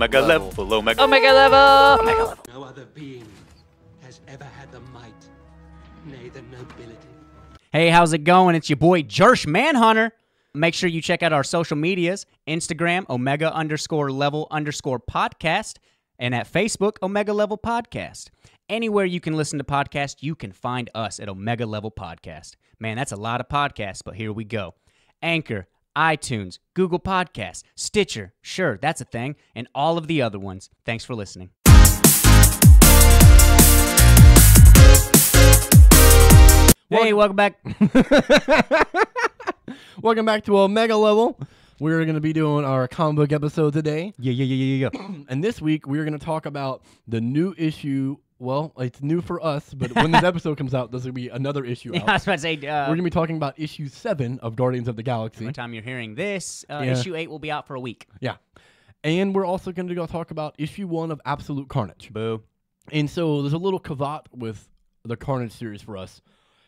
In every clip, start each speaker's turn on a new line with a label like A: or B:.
A: Omega level, Omega.
B: Omega level. Omega level.
C: No other being has ever had the might, nay, the nobility.
B: Hey, how's it going? It's your boy Jersh Manhunter. Make sure you check out our social medias Instagram, Omega underscore level underscore podcast, and at Facebook, Omega Level Podcast. Anywhere you can listen to podcasts, you can find us at Omega Level Podcast. Man, that's a lot of podcasts, but here we go. Anchor, iTunes, Google Podcasts, Stitcher, sure, that's a thing, and all of the other ones. Thanks for listening. Hey, welcome back.
D: Welcome back to Omega Level. We're going to be doing our comic book episode today.
B: Yeah, yeah, yeah, yeah, yeah.
D: And this week, we're going to talk about the new issue. Well, it's new for us, but when this episode comes out, there's going to be another issue
B: I
D: out.
B: was about to say, uh,
D: We're going to be talking about issue seven of Guardians of the Galaxy.
B: by the time you're hearing this, uh,
D: Yeah.
B: issue eight will be out for a week.
D: Yeah. And we're also going to go talk about issue one of Absolute Carnage.
B: Boo.
D: And so there's a little caveat with the Carnage series for us.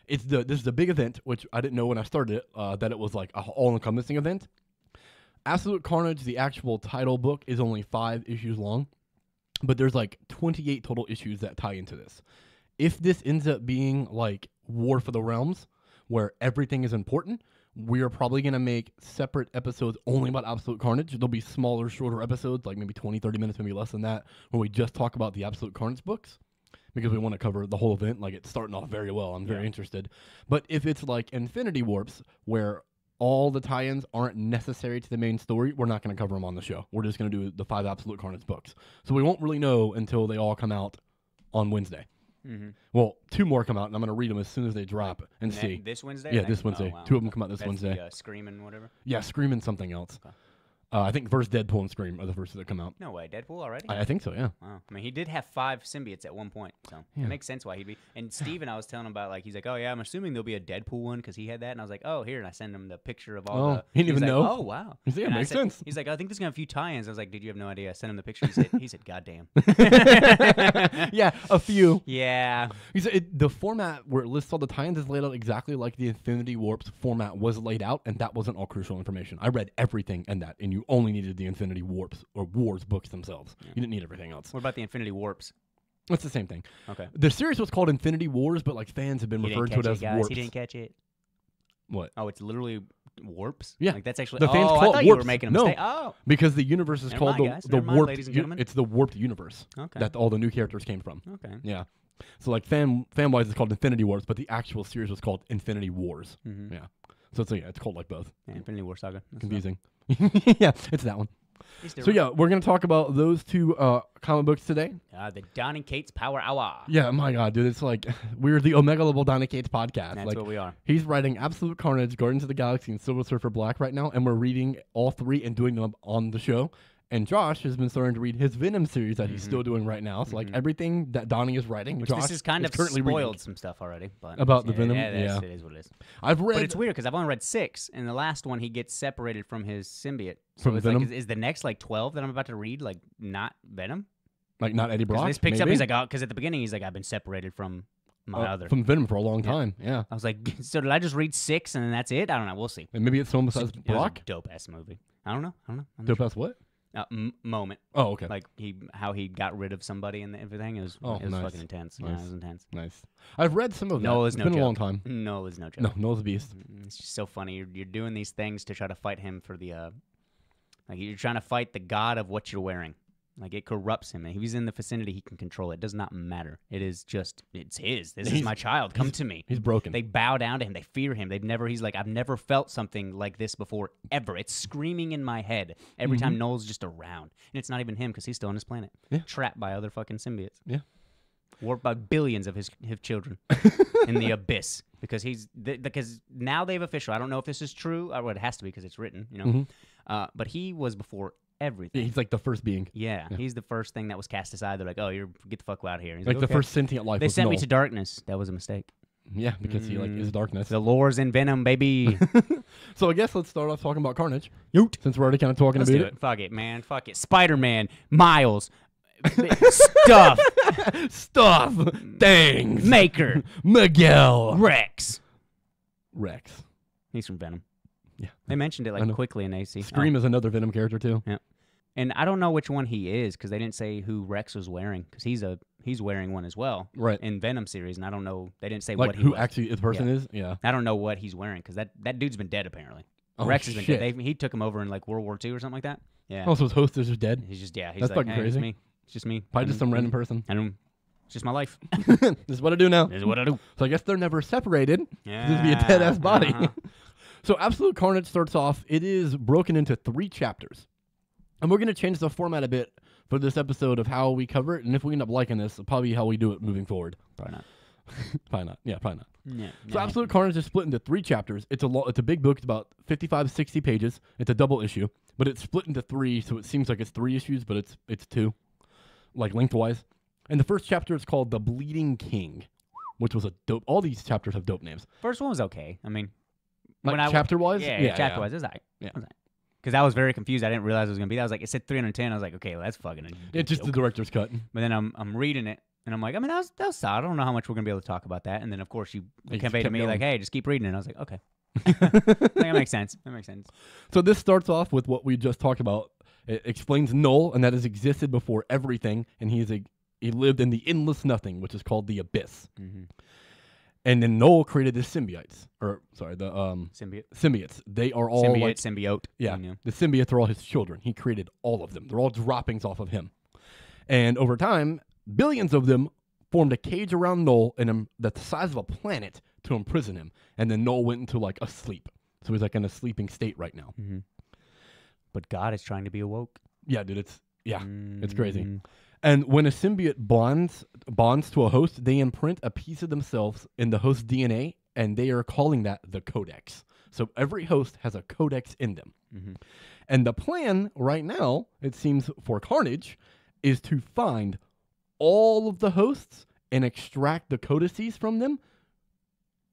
D: It's the this is the big event, which I didn't know when I started it uh, that it was like an all-encompassing event. Absolute Carnage, the actual title book, is only five issues long, but there's like 28 total issues that tie into this. If this ends up being like War for the Realms, where everything is important, we are probably going to make separate episodes only about Absolute Carnage. There'll be smaller, shorter episodes, like maybe 20, 30 minutes, maybe less than that, where we just talk about the Absolute Carnage books because we want to cover the whole event. Like it's starting off very well. I'm very
B: Yeah.
D: interested. But if it's like Infinity Warps, where all the tie-ins aren't necessary to the main story, we're not going to cover them on the show. We're just going to do the five Absolute Carnage books. So we won't really know until they all come out on Wednesday.
B: Mm-hmm.
D: Well, two more come out, and I'm going to read them as soon as they drop and see.
B: This Wednesday?
D: Yeah, this Wednesday.
B: oh, wow.
D: Two of them come out this
B: That's
D: Wednesday.
B: The, uh, Screaming, whatever.
D: Yeah, Scream and something else.
B: Okay.
D: Uh, I think first Deadpool and Scream are the first that come out.
B: No way, Deadpool already?
D: I, I think so. Yeah.
B: Wow. I mean, he did have five symbiotes at one point, so
D: Yeah.
B: it makes sense why he'd be. And Steven, I was telling him about, like, he's like, oh, yeah, I'm assuming there'll be a Deadpool one because he had that. And I was like, oh, here. And I send him the picture of all
D: Oh,
B: the.
D: he didn't even
B: like,
D: know?
B: Oh, wow.
D: He's like, yeah,
B: And I
D: makes
B: said-
D: sense.
B: He's like, I think there's going to be a few tie ins. I was like, did you have no idea? I sent him the picture. He said, he said goddamn.
D: yeah, a few.
B: yeah.
D: He said it, the format where it lists all the tie-ins is laid out exactly like the Infinity Warps format was laid out, and that wasn't all crucial information. I read everything in that, and you only needed the Infinity Warps or Wars books themselves. You didn't need everything else.
B: What about the Infinity Warps?
D: It's the same thing.
B: Okay.
D: The series was called Infinity Wars, but like fans have been
B: He
D: to it
B: it,
D: as
B: guys.
D: Warps.
B: He didn't catch it.
D: what?
B: Oh, it's literally warps.
D: Yeah.
B: like that's actually.
D: The fans
B: oh,
D: call it
B: thought you were
D: warps.
B: making a
D: No.
B: mistake. Oh,
D: Because the universe is
B: Never
D: called
B: mind,
D: the the
B: mind,
D: warped.
B: ladies and
D: u-
B: gentlemen.
D: it's the warped universe
B: okay.
D: that all the new characters came from.
B: okay.
D: Yeah. So like fan fan wise, it's called Infinity Wars, but the actual series was called Infinity Wars.
B: Mm-hmm.
D: Yeah. So it's yeah, it's called like both.
B: Yeah, Infinity War Saga. That's
D: Confusing. yeah, it's that one. So yeah, we're gonna talk about those two uh, comic books today.
B: Uh, the Donny Cates Power Hour.
D: Yeah, my god, dude, it's like we're the Omega Level Donny Cates podcast.
B: That's
D: like
B: what we are.
D: he's writing Absolute Carnage, Guardians of the Galaxy, and Silver Surfer Black right now, and we're reading all three and doing them on the show. And Josh has been starting to read his Venom series that he's still doing right now. So like everything that Donny is writing,
B: Mm-hmm. Which
D: Josh
B: this is kind of
D: currently
B: spoiled
D: reading.
B: some stuff already. But
D: About the
B: yeah,
D: Venom?
B: Yeah,
D: Yeah.
B: it is what it is.
D: I've read.
B: But it's weird because I've only read six, and the last one he gets separated from his symbiote. So
D: From
B: it's
D: Venom?
B: like, is, is the next like twelve that I'm about to read like not Venom?
D: like not Eddie Brock.
B: this picks up, he's like, oh, because at the beginning he's like, I've been separated from my
D: Uh,
B: other.
D: from Venom for a long time. Yeah,
B: I was like, so did I just read six and then that's it? I don't know. We'll see.
D: and maybe it's someone besides
B: It
D: Brock.
B: dope ass movie. I don't know. I don't know.
D: Dope
B: sure.
D: ass what?
B: Uh, m- moment.
D: Oh, okay.
B: Like he, how he got rid of somebody and everything. It was,
D: Oh,
B: it was
D: nice.
B: fucking intense. Yeah,
D: Nice.
B: it was intense.
D: Nice. I've read some of that.
B: Noah's
D: it's
B: no
D: been a long time.
B: No, it's no joke.
D: No, Noah's a beast.
B: Mm, It's just so funny. You're, you're doing these things to try to fight him for the, uh, like you're trying to fight the god of what you're wearing. Like it corrupts him, and if he's in the vicinity, he can control it. It does not matter. It is just, it's his. This is my child. Come to me.
D: He's broken.
B: They bow down to him. They fear him. They've never. He's like, I've never felt something like this before ever. It's screaming in my head every time Noel's just around, and it's not even him because he's still on his planet,
D: Mm-hmm. Yeah.
B: trapped by other fucking symbiotes.
D: Yeah.
B: warped by billions of his his children in the abyss because he's th- because now they've official. I don't know if this is true. Or well, it has to be because it's written, you know.
D: Mhm.
B: Uh, but he was before everything.
D: he's like the first being.
B: Yeah,
D: Yeah.
B: he's the first thing that was cast aside. They're like, "Oh, you're get the fuck out of here." He's
D: Like, the
B: "Okay."
D: first sentient life.
B: They sent me to darkness. That was a mistake.
D: Yeah, because he like is
B: Mm.
D: darkness.
B: The lore's in Venom, baby.
D: So I guess let's start off talking about Carnage.
B: Yoot.
D: Since we're already kind of talking
B: Let's
D: about
B: do it. Fuck it, man. Fuck it. Spider Man, Miles, stuff,
D: Stuff. Things.
B: Maker,
D: Miguel.
B: Rex.
D: Rex.
B: He's from Venom.
D: Yeah.
B: They mentioned it like quickly in AC.
D: Scream is another Venom character too.
B: Yeah, and I don't know which one he is because they didn't say who Rex was wearing because he's a he's wearing one as well
D: Right.
B: in Venom series, and I don't know they didn't say
D: like
B: what he
D: who
B: was.
D: actually the person is? Yeah.
B: I don't know what he's wearing because that that dude's been dead apparently.
D: Oh,
B: Rex has been
D: shit.
B: dead. They, he took him over in like World War II or something like that. Yeah,
D: Also, his host is just dead.
B: he's just yeah. He's
D: That's
B: like,
D: fucking
B: hey,
D: crazy.
B: It's me. It's just me.
D: Probably just some
B: don't-
D: random person.
B: I don't. It's just my life.
D: this is what I do now.
B: This is what I do.
D: So I guess they're never separated.
B: Yeah.
D: This would be a dead ass body.
B: uh-huh.
D: So Absolute Carnage starts off. It is broken into three chapters, and we're gonna change the format a bit for this episode of how we cover it. And if we end up liking this, probably how we do it moving forward.
B: Probably not.
D: Probably not. Yeah, probably not.
B: Yeah.
D: So
B: yeah.
D: Absolute Carnage is split into three chapters. It's a lo- it's a big book. It's about 55 60 pages. It's a double issue, but it's split into three, so it seems like it's three issues, but it's it's two, like lengthwise. And the first chapter is called The Bleeding King, which was a dope. All these chapters have dope names.
B: First one was okay. I mean,
D: Like
B: when I
D: chapter wise,
B: yeah, yeah, chapter wise, it was alright.
D: Yeah.
B: Because I was very confused. I didn't realize it was gonna be that. I was like, it said 310. I was like, okay, well, that's fucking.
D: It's just the director's cut.
B: But then I'm I'm reading it and I'm like, I mean, that was that was solid. I don't know how much we're gonna be able to talk about that. And then of course you
D: just
B: conveyed to me
D: going.
B: like, hey, just keep reading it. And I was like, okay, like, that makes sense. That makes sense.
D: So this starts off with what we just talked about. It explains Knull, and that has existed before everything, and he is a he lived in the endless nothing, which is called the abyss.
B: Mm-hmm.
D: And then Knull created the symbiotes, or sorry, the um
B: Symbiote,
D: symbiotes. They are all
B: symbiote,
D: like
B: symbiote.
D: yeah,
B: know.
D: the symbiotes are all his children. He created all of them. They're all droppings off of him. And over time, billions of them formed a cage around Knull and um, that's the size of a planet to imprison him. And then Knull went into like a sleep. So he's like in a sleeping state right now.
B: Mm-hmm. But God is trying to be awoke.
D: Yeah, dude, it's yeah. It's crazy. And when a symbiote bonds bonds to a host, they imprint a piece of themselves in the host DNA, and they are calling that the codex. So every host has a codex in them.
B: Mhm.
D: And the plan right now, it seems, for Carnage, is to find all of the hosts and extract the codices from them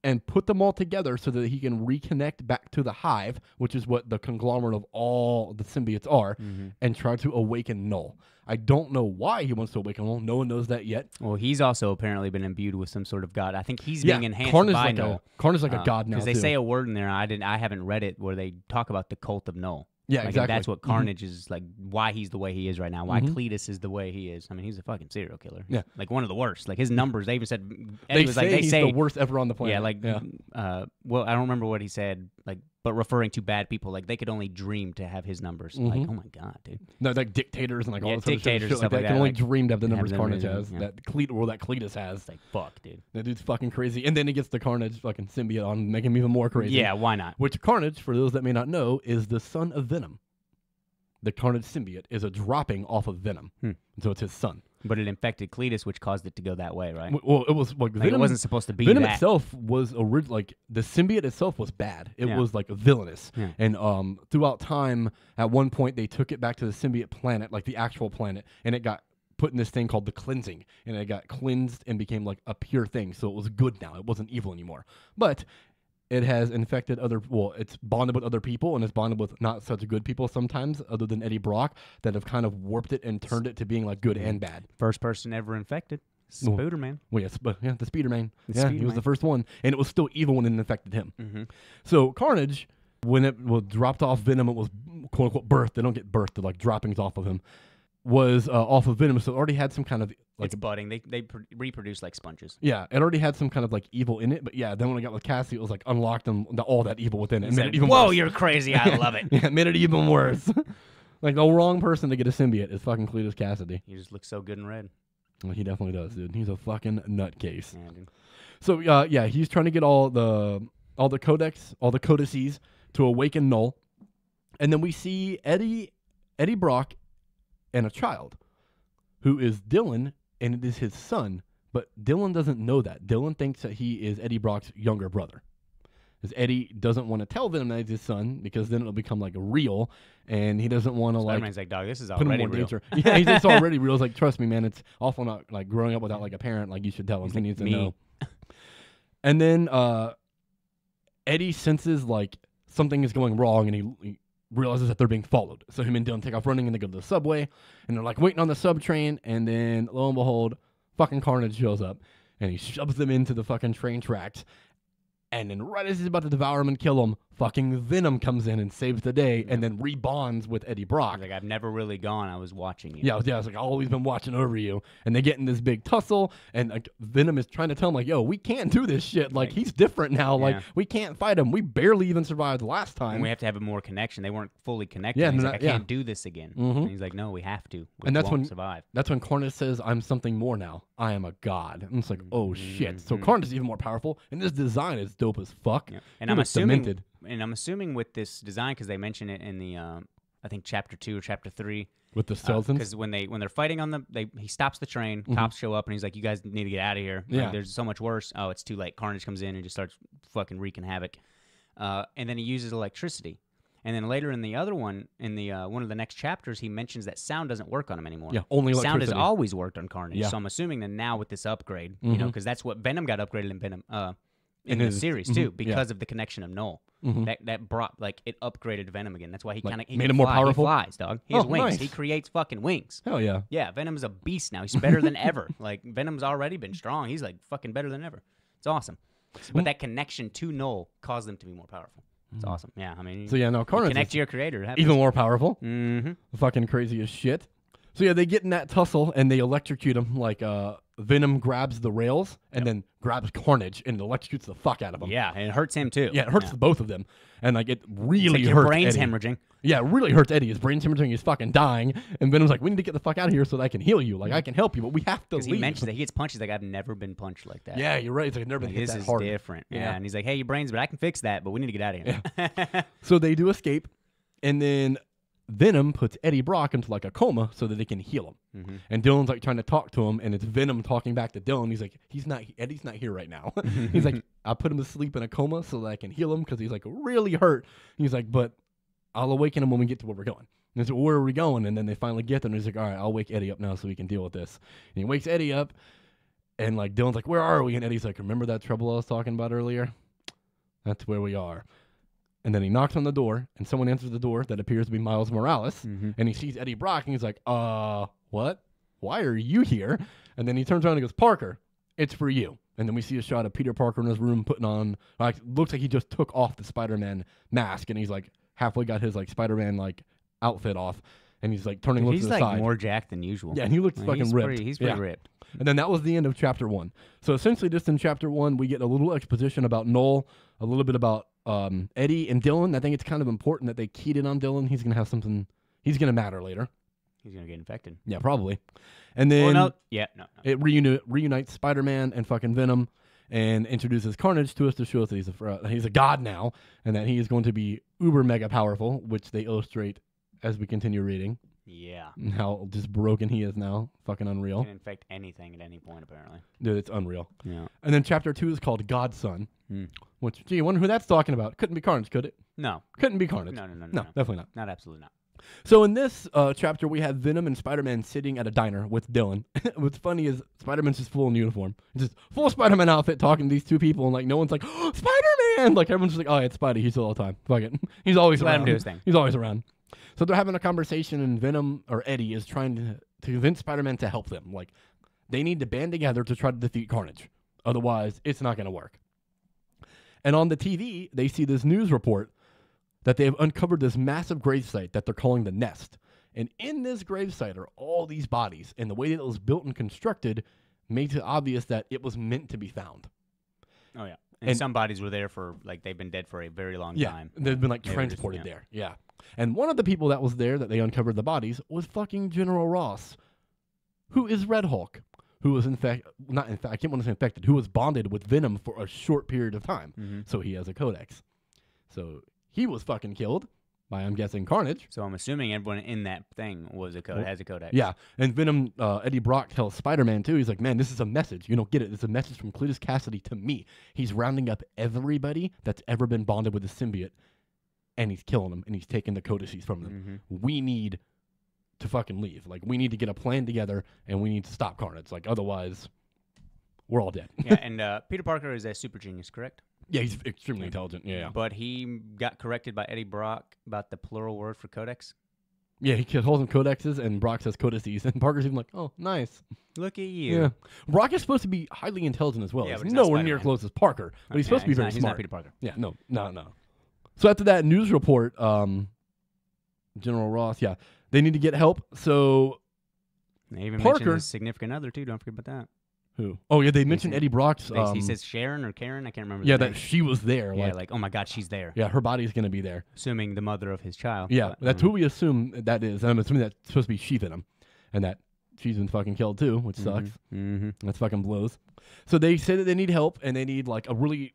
D: and put them all together so that he can reconnect back to the hive, which is what the conglomerate of all the symbiotes are,
B: Mhm.
D: and try to awaken Knull. I don't know why he wants to awaken Knull. No one knows that yet.
B: Well, he's also apparently been imbued with some sort of god. I think he's
D: yeah,
B: being enhanced
D: Carnage
B: by
D: like
B: Knull.
D: a Carnage like a god now
B: because they
D: too.
B: say a word in there. I didn't. I haven't read it where they talk about the cult of Knull.
D: Yeah,
B: Like,
D: exactly.
B: That's what
D: Mhm.
B: Carnage is like. Why he's the way he is right now. Why
D: Mhm.
B: Cletus is the way he is. I mean, he's a fucking serial killer.
D: Yeah.
B: like one of the worst. Like his numbers. They even said
D: They
B: was
D: say
B: like they
D: he's
B: say
D: the worst ever on the planet.
B: yeah like
D: yeah.
B: uh well I don't remember what he said like but referring to bad people like they could only dream to have his numbers. Like
D: Mhm.
B: oh my god, dude.
D: No, like dictators and like all
B: Yeah,
D: other shit-
B: dictators and stuff
D: like
B: like
D: that. Can only
B: like,
D: dream to have the numbers Carnage has.
B: yeah.
D: That Cleat or that Cletus has.
B: It's like fuck, dude.
D: That dude's fucking crazy. And then he gets the Carnage fucking symbiote on, making him even more crazy.
B: Yeah, why not?
D: Which Carnage, for those that may not know, is the son of Venom. The Carnage symbiote is a dropping off of Venom,
B: Hmm.
D: so it's his son.
B: But it infected Cletus, which caused it to go that way, right?
D: Well, it was like,
B: Like,
D: Venom
B: it wasn't supposed to be
D: Venom
B: that.
D: itself was orig- like the symbiote itself was bad. It
B: Yeah.
D: was like villainous,
B: Yeah.
D: and um, throughout time, at one point they took it back to the symbiote planet, like the actual planet, and it got put in this thing called the cleansing, and it got cleansed and became like a pure thing. So it was good now. It wasn't evil anymore. But it has infected other. Well, it's bonded with other people, and it's bonded with not such good people sometimes, other than Eddie Brock, that have kind of warped it and turned it to being like good and bad.
B: First person ever infected.
D: Well,
B: Spooder man.
D: Well, yes, but yeah, the Speederman.
B: The
D: yeah, he was the first one, and it was still evil when it infected him.
B: Mm-hmm.
D: So Carnage, when it was dropped off Venom, it was quote unquote birthed. They don't get birthed; they're like droppings off of him. Was uh, off of Venom, so it already had some kind of like
B: it's budding. They they pr- reproduce like sponges.
D: yeah, it already had some kind of like evil in it. But yeah, then when I got with Cassie, it was like unlocked and the, all that evil within it. and made it even
B: Whoa,
D: worse.
B: you're crazy. I love it.
D: yeah, it made it even worse. like the wrong person to get a symbiote is fucking Cletus Kasady.
B: You just look so good in red.
D: Well, he definitely does, dude. He's a fucking nutcase.
B: Yeah, dude.
D: So uh, yeah, he's trying to get all the all the codex, all the codices to awaken Knull, and then we see Eddie Eddie Brock and a child, who is Dylan, and it is his son. But Dylan doesn't know that. Dylan thinks that he is Eddie Brock's younger brother. Because Eddie doesn't want to tell Venom that he's his son because then it'll become like real, and he doesn't want to like
B: Spider-Man's like, dog, this is already real.
D: danger. Yeah, he's, it's already real. It's like, trust me, man. It's awful not like growing up without like a parent. Like you should tell him.
B: He's
D: He
B: like,
D: needs to
B: "Me."
D: know. And then uh, Eddie senses like something is going wrong, and he, he realizes that they're being followed. So him and Dylan take off running, and they go to the subway, and they're like waiting on the sub train, and then lo and behold, fucking Carnage shows up, and he shoves them into the fucking train tracks. And then right as he's about to devour him and kill him, fucking Venom comes in and saves the day, and then rebonds with Eddie Brock.
B: Like, I've never really gone. I was watching you.
D: Yeah, yeah, it's like I've always been watching over you, and they get in this big tussle, and like Venom is trying to tell him like, "Yo, we can't do this shit. Like he's different now. Like
B: Yeah.
D: we can't fight him. We barely even survived last
B: And
D: time."
B: we have to have a more connection. They weren't fully connected.
D: Yeah,
B: And he's like, I
D: yeah.
B: can't do this again.
D: Mhm.
B: And he's like, No, we have to. We
D: And that's when-
B: survive.
D: That's when Carnage says, "I'm something more now. I am a god." And it's like, "Oh shit!" So
B: Mhm.
D: Carnage is even more powerful, and this design is dope as fuck.
B: And
D: He
B: I'm assuming,
D: demented.
B: And I'm assuming with this design because they mention it in the, um, I think chapter two or chapter three,
D: with the skeletons.
B: because when they when they're fighting on the, they he stops the train. Cops show up and he's like, "You guys need to get out of here. Like,
D: Mm-hmm. Yeah.
B: there's so much worse." Oh, it's too late. Carnage comes in and just starts fucking wreaking havoc. Uh, and then he uses electricity. And then later in the other one, in the uh, one of the next chapters, he mentions that sound doesn't work on him anymore.
D: yeah, only
B: sound has always worked on Carnage.
D: Yeah.
B: So I'm assuming that now with this upgrade, you know, because that's what Venom got upgraded in Venom uh, in
D: In
B: the series
D: mhm,
B: too,
D: yeah.
B: because of the connection of Knull.
D: Mhm.
B: That that brought like it upgraded Venom again. That's why he
D: Like,
B: kind of
D: made him more powerful?
B: He flies, dog. He has
D: Oh,
B: wings.
D: nice.
B: He creates fucking wings.
D: Hell yeah.
B: Yeah, Venom's a beast now. He's better than ever. Like Venom's already been strong. He's like fucking better than ever. It's awesome. But that connection to Knull caused them to be more powerful. It's awesome. Yeah, I mean.
D: So yeah, no, Carnage
B: connect to your creator.
D: even more powerful.
B: Mm-hmm.
D: fucking crazy as shit. So yeah, they get in that tussle and they electrocute him. Like uh, Venom grabs the rails and then grabs Carnage and electrocutes the fuck out of him.
B: Yeah, and it hurts him too.
D: yeah, it hurts both of them, and like it really
B: like your
D: hurts
B: brain's
D: Eddie.
B: hemorrhaging.
D: Yeah, it really hurts Eddie. His brain's hemorrhaging. He's fucking dying, and Venom's like, "We need to get the fuck out of here so that I can heal you. Like I mm-hmm. can help you, but we have to
B: Because
D: leave."
B: he mentions that he gets punched. He's like, I've never been punched like that.
D: yeah, you're right. It's like I've never
B: Like,
D: been hit
B: this
D: that
B: is
D: hard.
B: different. Yeah.
D: Yeah.
B: And he's like, hey, your brains, but I can fix that, but we need to get out of here.
D: So they do escape, and then Venom puts Eddie Brock into like a coma so that they can heal him.
B: Mhm.
D: And Dylan's like trying to talk to him, and it's Venom talking back to Dylan. He's like, he's not Eddie's not here right now. he's like, I put him to sleep in a coma so that I can heal him because he's like really hurt. He's like, but I'll awaken him when we get to where we're going. And so where are we going? And then they finally get there, and he's like, all right, I'll wake Eddie up now so we can deal with this. And he wakes Eddie up, and like Dylan's like, where are we? And Eddie's like, remember that trouble I was talking about earlier? That's where we are. And then he knocks on the door, and someone answers the door that appears to be Miles Morales.
B: Mhm.
D: And he sees Eddie Brock, and he's like, uh, what? Why are you here? And then he turns around and goes, Parker, it's for you. And then we see a shot of Peter Parker in his room putting on, like, looks like he just took off the Spider Man mask, and he's like, halfway got his, like, Spider Man, like, outfit off. And he's like turning looks
B: he's
D: to the
B: like
D: side.
B: more jacked than usual.
D: yeah, and he looks
B: Like,
D: fucking
B: he's
D: ripped.
B: Pretty, he's pretty
D: Yeah.
B: ripped.
D: And then that was the end of chapter one. So essentially, just in chapter one, we get a little exposition about Noel, a little bit about um, Eddie and Dylan. I think it's kind of important that they keyed in on Dylan. He's gonna have something. He's gonna matter later.
B: He's gonna get infected.
D: Yeah, probably. And then
B: Well, no, yeah, no, no.
D: it reuni- reunites Spider-Man and fucking Venom, and introduces Carnage to us to show us that he's a uh, he's a god now, and that he is going to be uber mega powerful, which they illustrate as we continue reading.
B: Yeah,
D: how just broken he is now. Fucking unreal,
B: can infect anything at any point apparently.
D: dude. It's unreal.
B: Yeah.
D: And then chapter two is called Godson,
B: Hmm.
D: which gee, I wonder who that's talking about. Couldn't be Carnage, could it?
B: No,
D: Couldn't be Carnage.
B: no, no, no, no,
D: no,
B: no.
D: definitely not.
B: Not absolutely not.
D: So in this uh, chapter, we have Venom and Spider-Man sitting at a diner with Dylan. What's funny is Spider-Man's just full in uniform, just full Spider-Man outfit, talking to these two people, and like no one's like oh, Spider-Man. Like everyone's just like, oh, yeah, it's Spidey. He's all the time. Fuck it. He's always
B: Let
D: around.
B: him do his thing.
D: He's always around. So they're having a conversation, and Venom or Eddie is trying to, to convince Spider-Man to help them. Like they need to band together to try to defeat Carnage. Otherwise, it's not going to work. And on the TV, they see this news report that they have uncovered this massive gravesite that they're calling the Nest. And in this gravesite are all these bodies, and the way that it was built and constructed makes it obvious that it was meant to be found.
B: Oh yeah. And,
D: And-
B: some bodies were there for like they've been dead for a very long
D: Yeah,
B: time.
D: they've been like
B: They were just-
D: transported
B: yeah.
D: there. Yeah, and one of the people that was there that they uncovered the bodies was fucking General Ross, who is Red Hulk, who was in fact not in fact I can't want to say infected, who was bonded with Venom for a short period of time,
B: Mhm.
D: so he has a codex. So he was fucking killed by I'm guessing Carnage.
B: So I'm assuming everyone in that thing was a code
D: Well,
B: has a codex.
D: Yeah, and Venom, uh, Eddie Brock tells Spider Man too. He's like, "Man, this is a message. You don't get it. It's a message from Cletus Kasady to me. He's rounding up everybody that's ever been bonded with a symbiote, and he's killing them, and he's taking the codices from them.
B: Mhm.
D: We need to fucking leave. Like, we need to get a plan together, and we need to stop Carnage. Like, otherwise, we're all dead.
B: yeah, and uh, Peter Parker is a super genius, correct?
D: yeah, he's extremely intelligent. Yeah, yeah.
B: But he got corrected by Eddie Brock about the plural word for codex.
D: yeah he calls them codexes, and Brock says codices, and Parker's even like, "Oh, nice."
B: Look at you.
D: Yeah. Brock is supposed to be highly intelligent as well.
B: Yeah,
D: he's
B: but he's not
D: nowhere near close as Parker, but he's
B: Yeah,
D: supposed to be very
B: not, He's
D: smart.
B: not Peter Parker.
D: Yeah, no, no, no. So after that news report, um, General Ross, yeah, they need to get help. So
B: They even
D: Parker-
B: mentioned his significant other too. Don't forget about that.
D: who? Oh yeah, they mentioned
B: said-
D: Eddie Brock's. Um,
B: he says Sharon or Karen. I can't remember.
D: yeah, that
B: name.
D: she was there.
B: yeah,
D: like,
B: like oh my god, she's there.
D: yeah, her body's gonna be there.
B: Assuming the mother of his child.
D: Yeah,
B: but,
D: that's
B: um,
D: who we assume that is. I'm assuming that's supposed to be she him, and that she's been fucking killed too, which sucks.
B: Mm-hmm.
D: That's fucking blows. So they say that they need help and they need like a really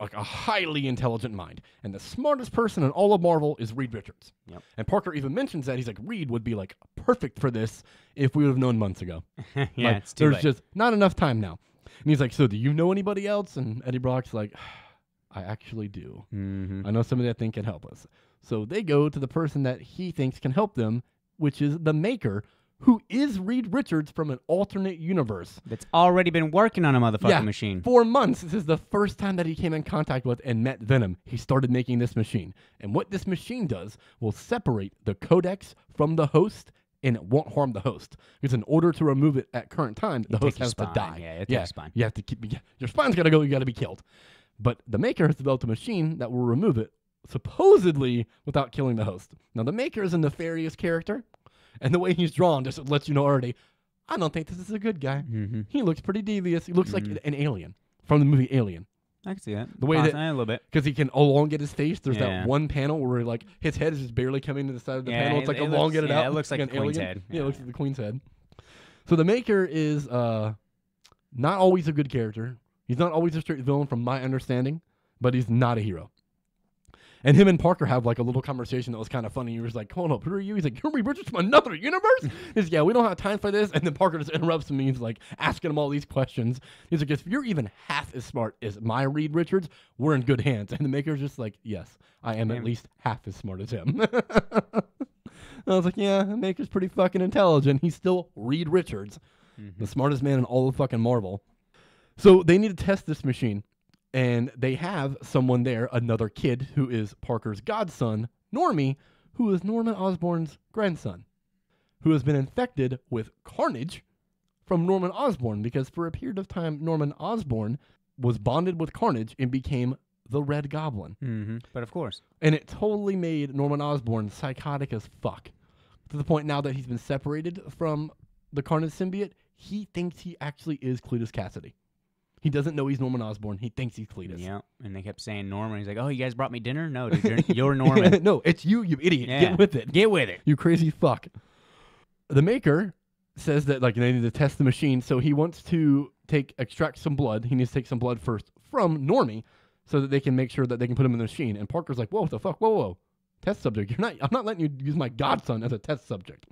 D: like a highly intelligent mind. And the smartest person in all of Marvel is Reed Richards.
B: Yep.
D: And Parker even mentions that he's like Reed would be like perfect for this if we would have known months ago.
B: yeah,
D: Like,
B: it's too
D: there's
B: late.
D: just not enough time now. And he's like, "So do you know anybody else?" And Eddie Brock's like, "I actually do.
B: mm-hmm.
D: I know somebody I think can help us." So they go to the person that he thinks can help them, which is the Maker, who is Reed Richards from an alternate universe.
B: That's already been working on a motherfucking
D: Yeah,
B: machine.
D: For months, this is the first time that he came in contact with and met Venom. He started making this machine. And what this machine does will separate the codex from the host and it won't harm the host. Because in order to remove it at current time, the
B: You
D: host has to die.
B: Yeah,
D: yeah.
B: your spine.
D: You have to keep your spine's gotta go, you gotta be killed. But the maker has developed a machine that will remove it, supposedly without killing the host. Now the maker is a nefarious character, and the way he's drawn just lets you know already, I don't think this is a good guy.
B: Mm-hmm.
D: He looks pretty devious. He looks
B: Mhm.
D: like an alien from the movie Alien.
B: I can see that.
D: The way
B: Poss-
D: that-
B: a little bit.
D: Because he can elongate his face. There's
B: Yeah.
D: that one panel where like his head is just barely coming to the side of the
B: Yeah,
D: panel. It's
B: it-
D: like
B: it looks-
D: elongated
B: yeah,
D: out.
B: it looks like
D: an
B: the queen's
D: alien.
B: head.
D: Yeah, it looks like the queen's head. So the maker is uh not always a good character. He's not always a straight villain from my understanding, but he's not a hero. And him and Parker have like a little conversation that was kind of funny. He was like, "Hold up, who are you?" He's like, "You're Reed Richards from another universe." He's like, yeah, we don't have time for this. And then Parker just interrupts him. And he's like asking him all these questions. He's like, "If you're even half as smart as my Reed Richards, we're in good hands." And the maker's just like, "Yes, I am at least half as smart as him." I was like, "Yeah, the maker's pretty fucking intelligent. He's still Reed Richards, the mm-hmm. smartest man in all of fucking Marvel." So they need to test this machine and they have someone there, another kid who is Parker's godson, Normie, who is Norman Osborn's grandson, who has been infected with carnage from Norman Osborn because for a period of time, Norman Osborn was bonded with Carnage and became the Red Goblin.
B: Mm-hmm. But of course.
D: And it totally made Norman Osborn psychotic as fuck. To the point now that he's been separated from the Carnage symbiote, he thinks he actually is Cletus Kasady. He doesn't know he's Norman Osborn. He thinks he's Cletus.
B: Yeah. And they kept saying Norman. He's like, oh, you guys brought me dinner? No, dude, you're, you're Norman.
D: no, it's you, you idiot.
B: Yeah.
D: Get with it.
B: Get with it.
D: You crazy fuck. The maker says that like they need to test the machine, so he wants to take extract some blood. He needs to take some blood first from Normie so that they can make sure that they can put him in the machine. And Parker's like, Whoa, what the fuck? Whoa, whoa. Test subject. You're not I'm not letting you use my godson as a test subject.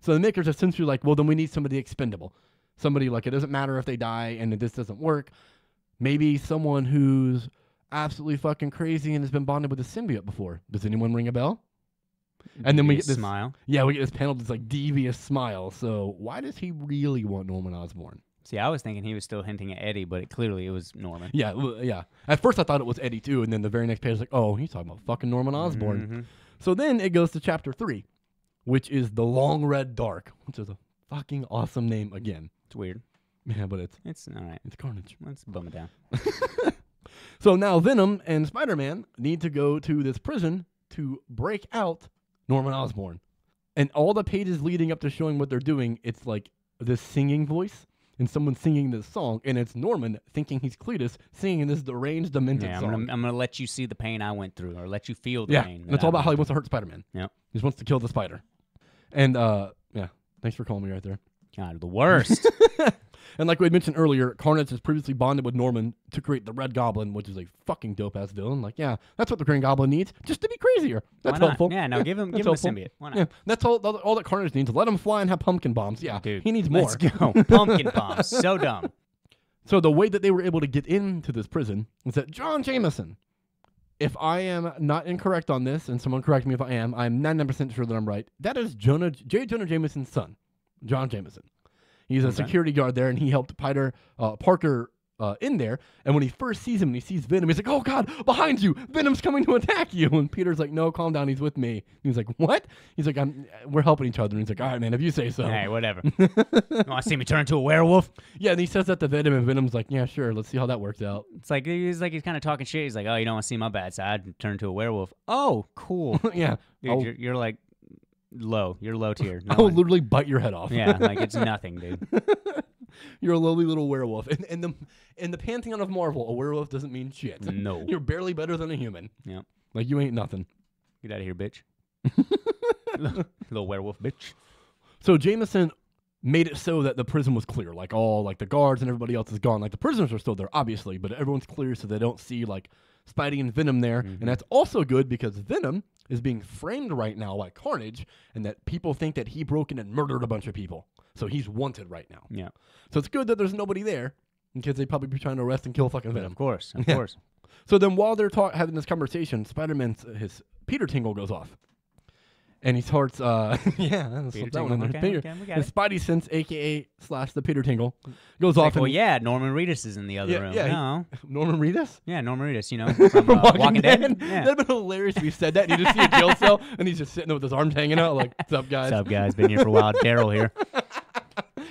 D: So the maker's essentially like, well, then we need somebody expendable. Somebody like it doesn't matter if they die and this doesn't work. Maybe someone who's absolutely fucking crazy and has been bonded with a symbiote before. Does anyone ring a bell? And then we get this
B: smile.
D: Yeah, we get this panel, this like devious smile. So why does he really want Norman Osborn?
B: See, I was thinking he was still hinting at Eddie, but it, clearly it was Norman.
D: Yeah, yeah. At first I thought it was Eddie too, and then the very next page, is like, oh, he's talking about fucking Norman Osborn.
B: Mhm.
D: So then it goes to chapter three, which is the Long Red Dark, which is a fucking awesome name again.
B: It's weird.
D: Yeah, but it's
B: It's all right.
D: it's Carnage.
B: Let's bum it down.
D: So now Venom and Spider Man need to go to this prison to break out Norman Osborn. And all the pages leading up to showing what they're doing, it's like this singing voice and someone singing this song, and it's Norman thinking he's Cletus singing this deranged, demented
B: Yeah, I'm
D: song.
B: gonna, I'm gonna let you see the pain I went through, or let you feel the
D: yeah,
B: pain. that
D: that's
B: I
D: all about how he wants to hurt Spider Man.
B: Yep.
D: He just wants to kill the spider. And uh, yeah, thanks for calling me right there.
B: God, the worst.
D: And like we had mentioned earlier, Carnage has previously bonded with Norman to create the Red Goblin, which is a fucking dope ass villain. Like, yeah, that's what the Green Goblin needs, just to be crazier. That's helpful.
B: Yeah, now give him give him a symbiote. Why not?
D: Yeah, that's all, all. All that Carnage needs. Let him fly and have pumpkin bombs. Yeah,
B: Dude,
D: he needs more.
B: Let's go. Pumpkin bombs. So dumb.
D: So the way that they were able to get into this prison is that John Jameson, if I am not incorrect on this, and someone correct me if I am, I'm 99% sure that I'm right. That is Jonah J. Jonah Jameson's son, John Jameson. He's a
B: Okay.
D: security guard there, and he helped Peter, uh, Parker uh, in there. And when he first sees him and he sees Venom, he's like, "Oh God, behind you! Venom's coming to attack you!" And Peter's like, "No, calm down. He's with me." He's like, "What?" He's like, "I'm. We're helping each other." And he's like, "All right, man, if you say so."
B: Hey, whatever. you want to see me turn into a werewolf?
D: Yeah, and he says that to Venom, and Venom's like, "Yeah, sure. Let's see how that works out."
B: It's like he's like he's kind of talking shit. He's like, "Oh, you don't want to see my bad side? Turn into a werewolf." Oh, cool.
D: yeah,
B: Dude,
D: I'll,
B: you're, you're like low. You're low tier. No
D: I'll
B: one-
D: literally bite your head off.
B: yeah, like it's nothing, dude.
D: You're a lowly little werewolf. And in the in the pantheon of Marvel, a werewolf doesn't mean shit.
B: No.
D: You're barely better than a human.
B: Yeah.
D: Like you ain't nothing.
B: Get out of here, bitch. Little werewolf, bitch.
D: So Jameson made it so that the prison was clear. Like all like the guards and everybody else is gone. Like the prisoners are still there, obviously, but everyone's clear so they don't see like Spidey and Venom there. And mm-hmm. that's also good because Venom is being framed right now by Carnage, and that people think that he broke in and murdered a bunch of people. So he's wanted right now.
B: Yeah,
D: So it's good that there's nobody there because they'd probably be trying to arrest and kill fucking Venom.
B: of course, of
D: Yeah.
B: course.
D: So then, while they're talk- having this conversation, Spider Man's uh, his Peter Tingle goes off, and he starts. Uh, yeah, that's
B: Peter
D: that one in
B: Tingle,
D: there.
B: okay,
D: Peter-
B: okay, we got
D: his
B: it.
D: Spidey sense, aka slash the Peter Tingle, goes
B: Like,
D: off.
B: well,
D: and
B: yeah, Norman Reedus is in the other
D: Yeah,
B: room.
D: yeah, he- Norman Reedus.
B: yeah, Norman Reedus. You know, from, uh,
D: Walking,
B: Walking,
D: Dead.
B: Dead. Yeah.
D: That'd been hilarious if he said that. And you just see a jail cell, and he's just sitting there with his arms hanging out, like, "What's up, guys?
B: What's up, guys? Been here for a while. Daryl here.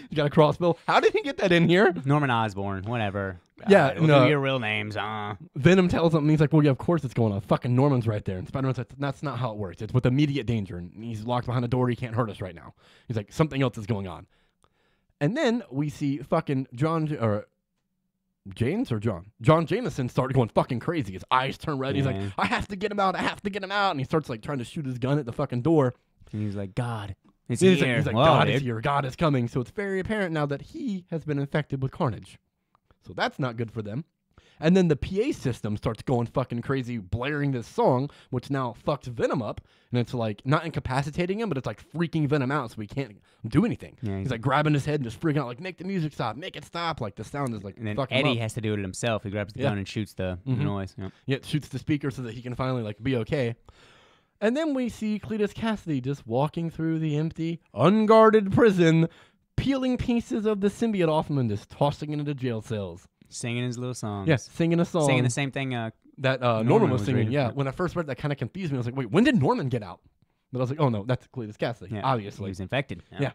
D: You got a crossbow? How did he get that in here?"
B: Norman Osborn. Whatever.
D: Yeah,
B: Uh, we'll
D: no.
B: your real names. Uh.
D: Venom tells him, and he's like, "Well, yeah, of course it's going on. Fucking Norman's right there." And Spider-Man's like, "That's not how it works. It's with immediate danger, and he's locked behind a door. He can't hurt us right now." He's like, "Something else is going on." And then we see fucking John or James or John John Jameson start going fucking crazy. His eyes turn red. He's like, "I have to get him out. I have to get him out." And he starts like trying to shoot his gun at the fucking door.
B: And he's like, God, it's
D: He's
B: here.
D: like, he's like
B: Whoa,
D: God
B: dude.
D: is here. God is coming. So it's very apparent now that he has been infected with carnage. So that's not good for them. And then the PA system starts going fucking crazy, blaring this song, which now fucks Venom up. And it's like not incapacitating him, but it's like freaking Venom out, so he can't do anything.
B: Yeah,
D: he's
B: he's-
D: like grabbing his head and just freaking out, like, make the music stop, make it stop. Like the sound is like
B: And then
D: fucking
B: Eddie has to do it himself. He grabs the
D: Yeah.
B: gun and shoots the
D: Mhm.
B: noise. Yeah.
D: Yeah, shoots the speaker so that he can finally like be okay. And then we see Cletus Kasady just walking through the empty, unguarded prison, peeling pieces of the symbiote off him and just tossing it into the jail cells.
B: Singing his little songs.
D: Yeah, singing a song
B: Singing the same thing. Uh,
D: that uh, Norman,
B: Norman
D: was
B: was
D: singing. Yeah, when I first read that, kind of confused me. I was like, wait, when did Norman get out? But I was like, oh no, that's Cletus Kasady,
B: yeah,
D: obviously.
B: He was infected.
D: Yeah.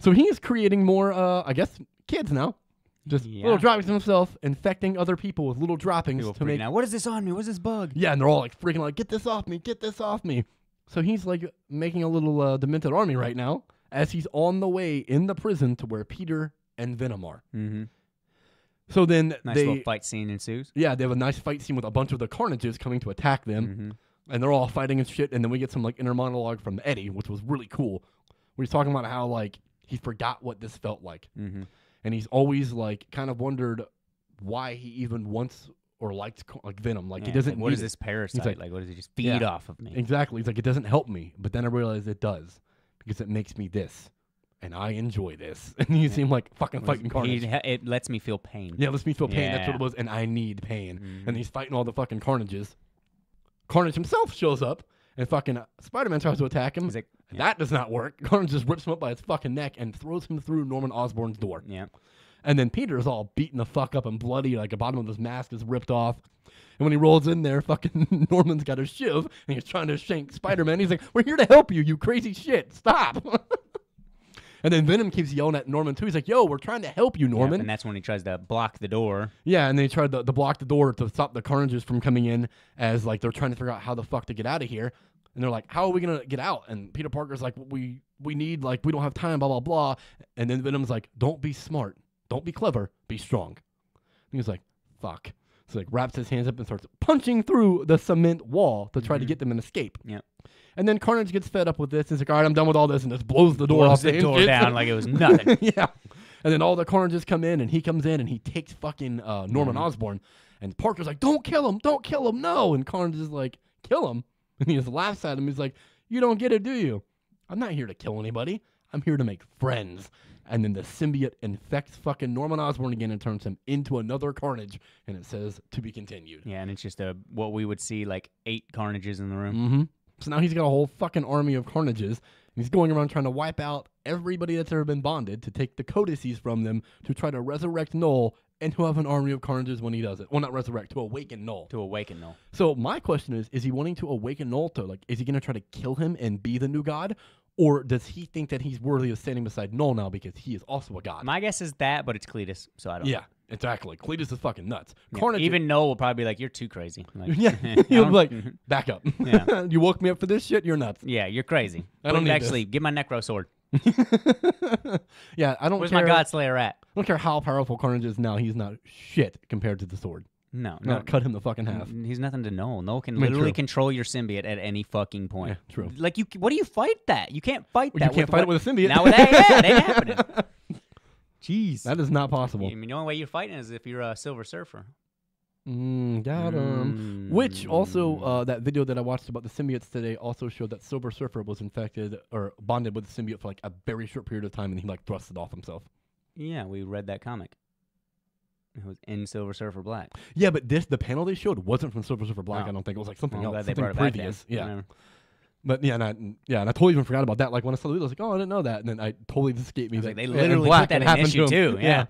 D: So he is creating more, uh, I guess, kids now. Just
B: Yeah.
D: little droppings himself, infecting other people with little droppings
B: People
D: to make
B: out. What is this on me? What's this bug?
D: Yeah, and they're all like freaking like, get this off me, get this off me. So he's like making a little uh, demented army right now as he's on the way in the prison to where Peter and Venom are.
B: Mm-hmm.
D: So then
B: Nice
D: they,
B: little fight scene ensues.
D: yeah, they have a nice fight scene with a bunch of the Carnages coming to attack them,
B: Mm-hmm.
D: and they're all fighting and shit. And then we get some like inner monologue from Eddie, which was really cool. Where he's talking about how like he forgot what this felt like,
B: Mm-hmm.
D: and he's always like kind of wondered why he even wants or likes like Venom. Like he doesn't.
B: What
D: need
B: is
D: it.
B: this parasite?
D: like-
B: Like, what does it just feed
D: Yeah.
B: off of me?
D: Exactly. He's like, it doesn't help me. But then I realize it does because it makes me this. And I enjoy this. And you seem like fucking fighting carnage.
B: He- it lets me feel pain.
D: yeah, lets me feel pain. That's what it was. And I need pain.
B: Mhm.
D: And he's fighting all the fucking carnages. Carnage himself shows up and fucking uh, Spider Man tries to attack him.
B: Like, yeah.
D: That does not work. Carnage just rips him up by his fucking neck and throws him through Norman Osborn's door.
B: Yeah.
D: And then Peter's all beaten the fuck up and bloody, like the bottom of his mask is ripped off. And when he rolls in there, fucking Norman's got a shiv and he's trying to shank Spider Man. He's like, We're here to help you, you crazy shit. Stop. and then Venom keeps yelling at Norman too. He's like, Yo, we're trying to help you,
B: Yep,
D: Norman.
B: and that's when he tries to block the door.
D: Yeah, and they tried to, to block the door to stop the Carnages from coming in as like they're trying to figure out how the fuck to get out of here. And they're like, "How are we gonna get out?" And Peter Parker's like, "We we need like we don't have time." Blah blah blah. And then Venom's like, "Don't be smart, don't be clever, be strong." And he's like, "Fuck." So like wraps his hands up and starts punching through the cement wall to try to get them an escape.
B: Yeah.
D: And then Carnage gets fed up with this. He's like, "All right, I'm done with all this," and just blows the door
B: Blows
D: off
B: the door down like it was nothing.
D: yeah. And then all the Carnages come in, and he comes in and he takes fucking uh, Norman
B: Mm-hmm.
D: Osborn. And Parker's like, "Don't kill him! Don't kill him! No!" And Carnage is like, "Kill him!" And he just laughs at him. He's like, "You don't get it, do you? I'm not here to kill anybody. I'm here to make friends." And then the symbiote infects fucking Norman Osborn again and turns him into another Carnage. And it says to be continued.
B: Yeah, and it's just a what we would see like eight carnages in the room.
D: Mm-hmm. So now he's got a whole fucking army of Carnages, And he's going around trying to wipe out everybody that's ever been bonded to take the codices from them to try to resurrect Knull and to have an army of Carnages when he does it. Well, not resurrect, to awaken Knull.
B: To awaken, no.
D: So my question is: Is he wanting to awaken Knull to like? Is he going to try to kill him and be the new god, or does he think that he's worthy of standing beside Knull now because he is also a god?
B: My guess is that, but it's Cletus, so I don't.
D: yeah, exactly. Cletus is fucking nuts.
B: know.
D: Carnage,
B: Even Noel will probably be like, "You're too crazy." Like,
D: yeah, he'll be like, back up.
B: Yeah.
D: you woke me up for this shit. You're nuts.
B: yeah, you're crazy.
D: I don't
B: back
D: this.
B: Get my necro sword.
D: yeah, I don't
B: Where's
D: care.
B: my God Slayer at?
D: I don't care how powerful Carnage is now. He's not shit compared to the sword.
B: No,
D: No,
B: no.
D: cut him the fucking half.
B: He's nothing to Noel. Noel can
D: I mean,
B: literally
D: true.
B: control your symbiote at any fucking point.
D: Yeah, true.
B: Like you, what do you fight that? You can't fight
D: Well,
B: that.
D: you can't
B: with
D: fight it with a symbiote.
B: Now with that, yeah, it ain't happening. Jeez.
D: That is not possible.
B: I mean, the only way you're fighting is if you're a Silver Surfer.
D: Mm, got him. Which also,
B: Mm.
D: uh, that video that I watched about the symbiotes today also showed that Silver Surfer was infected or bonded with the symbiote for like a very short period of time, and he like thrust it off himself.
B: Yeah, we read that comic. It was in Silver Surfer Black.
D: Yeah, but this the panel they showed wasn't from Silver Surfer Black.
B: Oh.
D: I don't think it was like something
B: I'm
D: else, something
B: it
D: previous. Yeah,
B: Whatever.
D: but yeah, and I, yeah, and I totally even forgot about that. Like when I saw the video, I was like, oh, I didn't know that, and then I totally just escaped me. That
B: like, they
D: yeah,
B: literally
D: Black,
B: put that
D: it
B: in
D: happened
B: issue
D: to him.
B: too, yeah.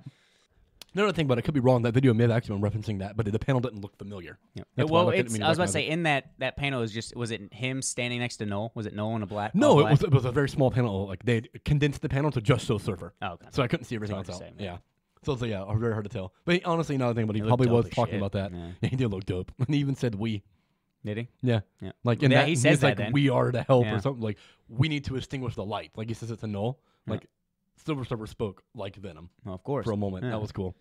D: Another thing, but I could be wrong. That video may have actually been referencing that, but the panel didn't look familiar.
B: Yeah.
D: That's I
B: well,
D: it
B: it's, I was about to say in that that panel is just was it him standing next to Noel? Was it Noel in a black?
D: No, it
B: black?
D: was, it was a very small panel. Like they condensed the panel to just show Surfer.
B: Oh, okay.
D: So I couldn't see everything else out. yeah. So it's like, yeah, very hard to tell. But he, honestly, another thing, but he,
B: He looked
D: probably was
B: as
D: talking
B: shit.
D: about that.
B: Yeah.
D: Yeah. he did look dope. And he even said we.
B: Did he?
D: Yeah.
B: Yeah.
D: Like and
B: Yeah,
D: that,
B: he says
D: he's
B: that
D: like
B: then.
D: we are to help
B: Yeah.
D: or something. Like we need to extinguish the light. Like he says it's a null.
B: Yeah.
D: Like Silver Surfer spoke like Venom
B: Well, of course.
D: for a moment.
B: Yeah.
D: That was cool.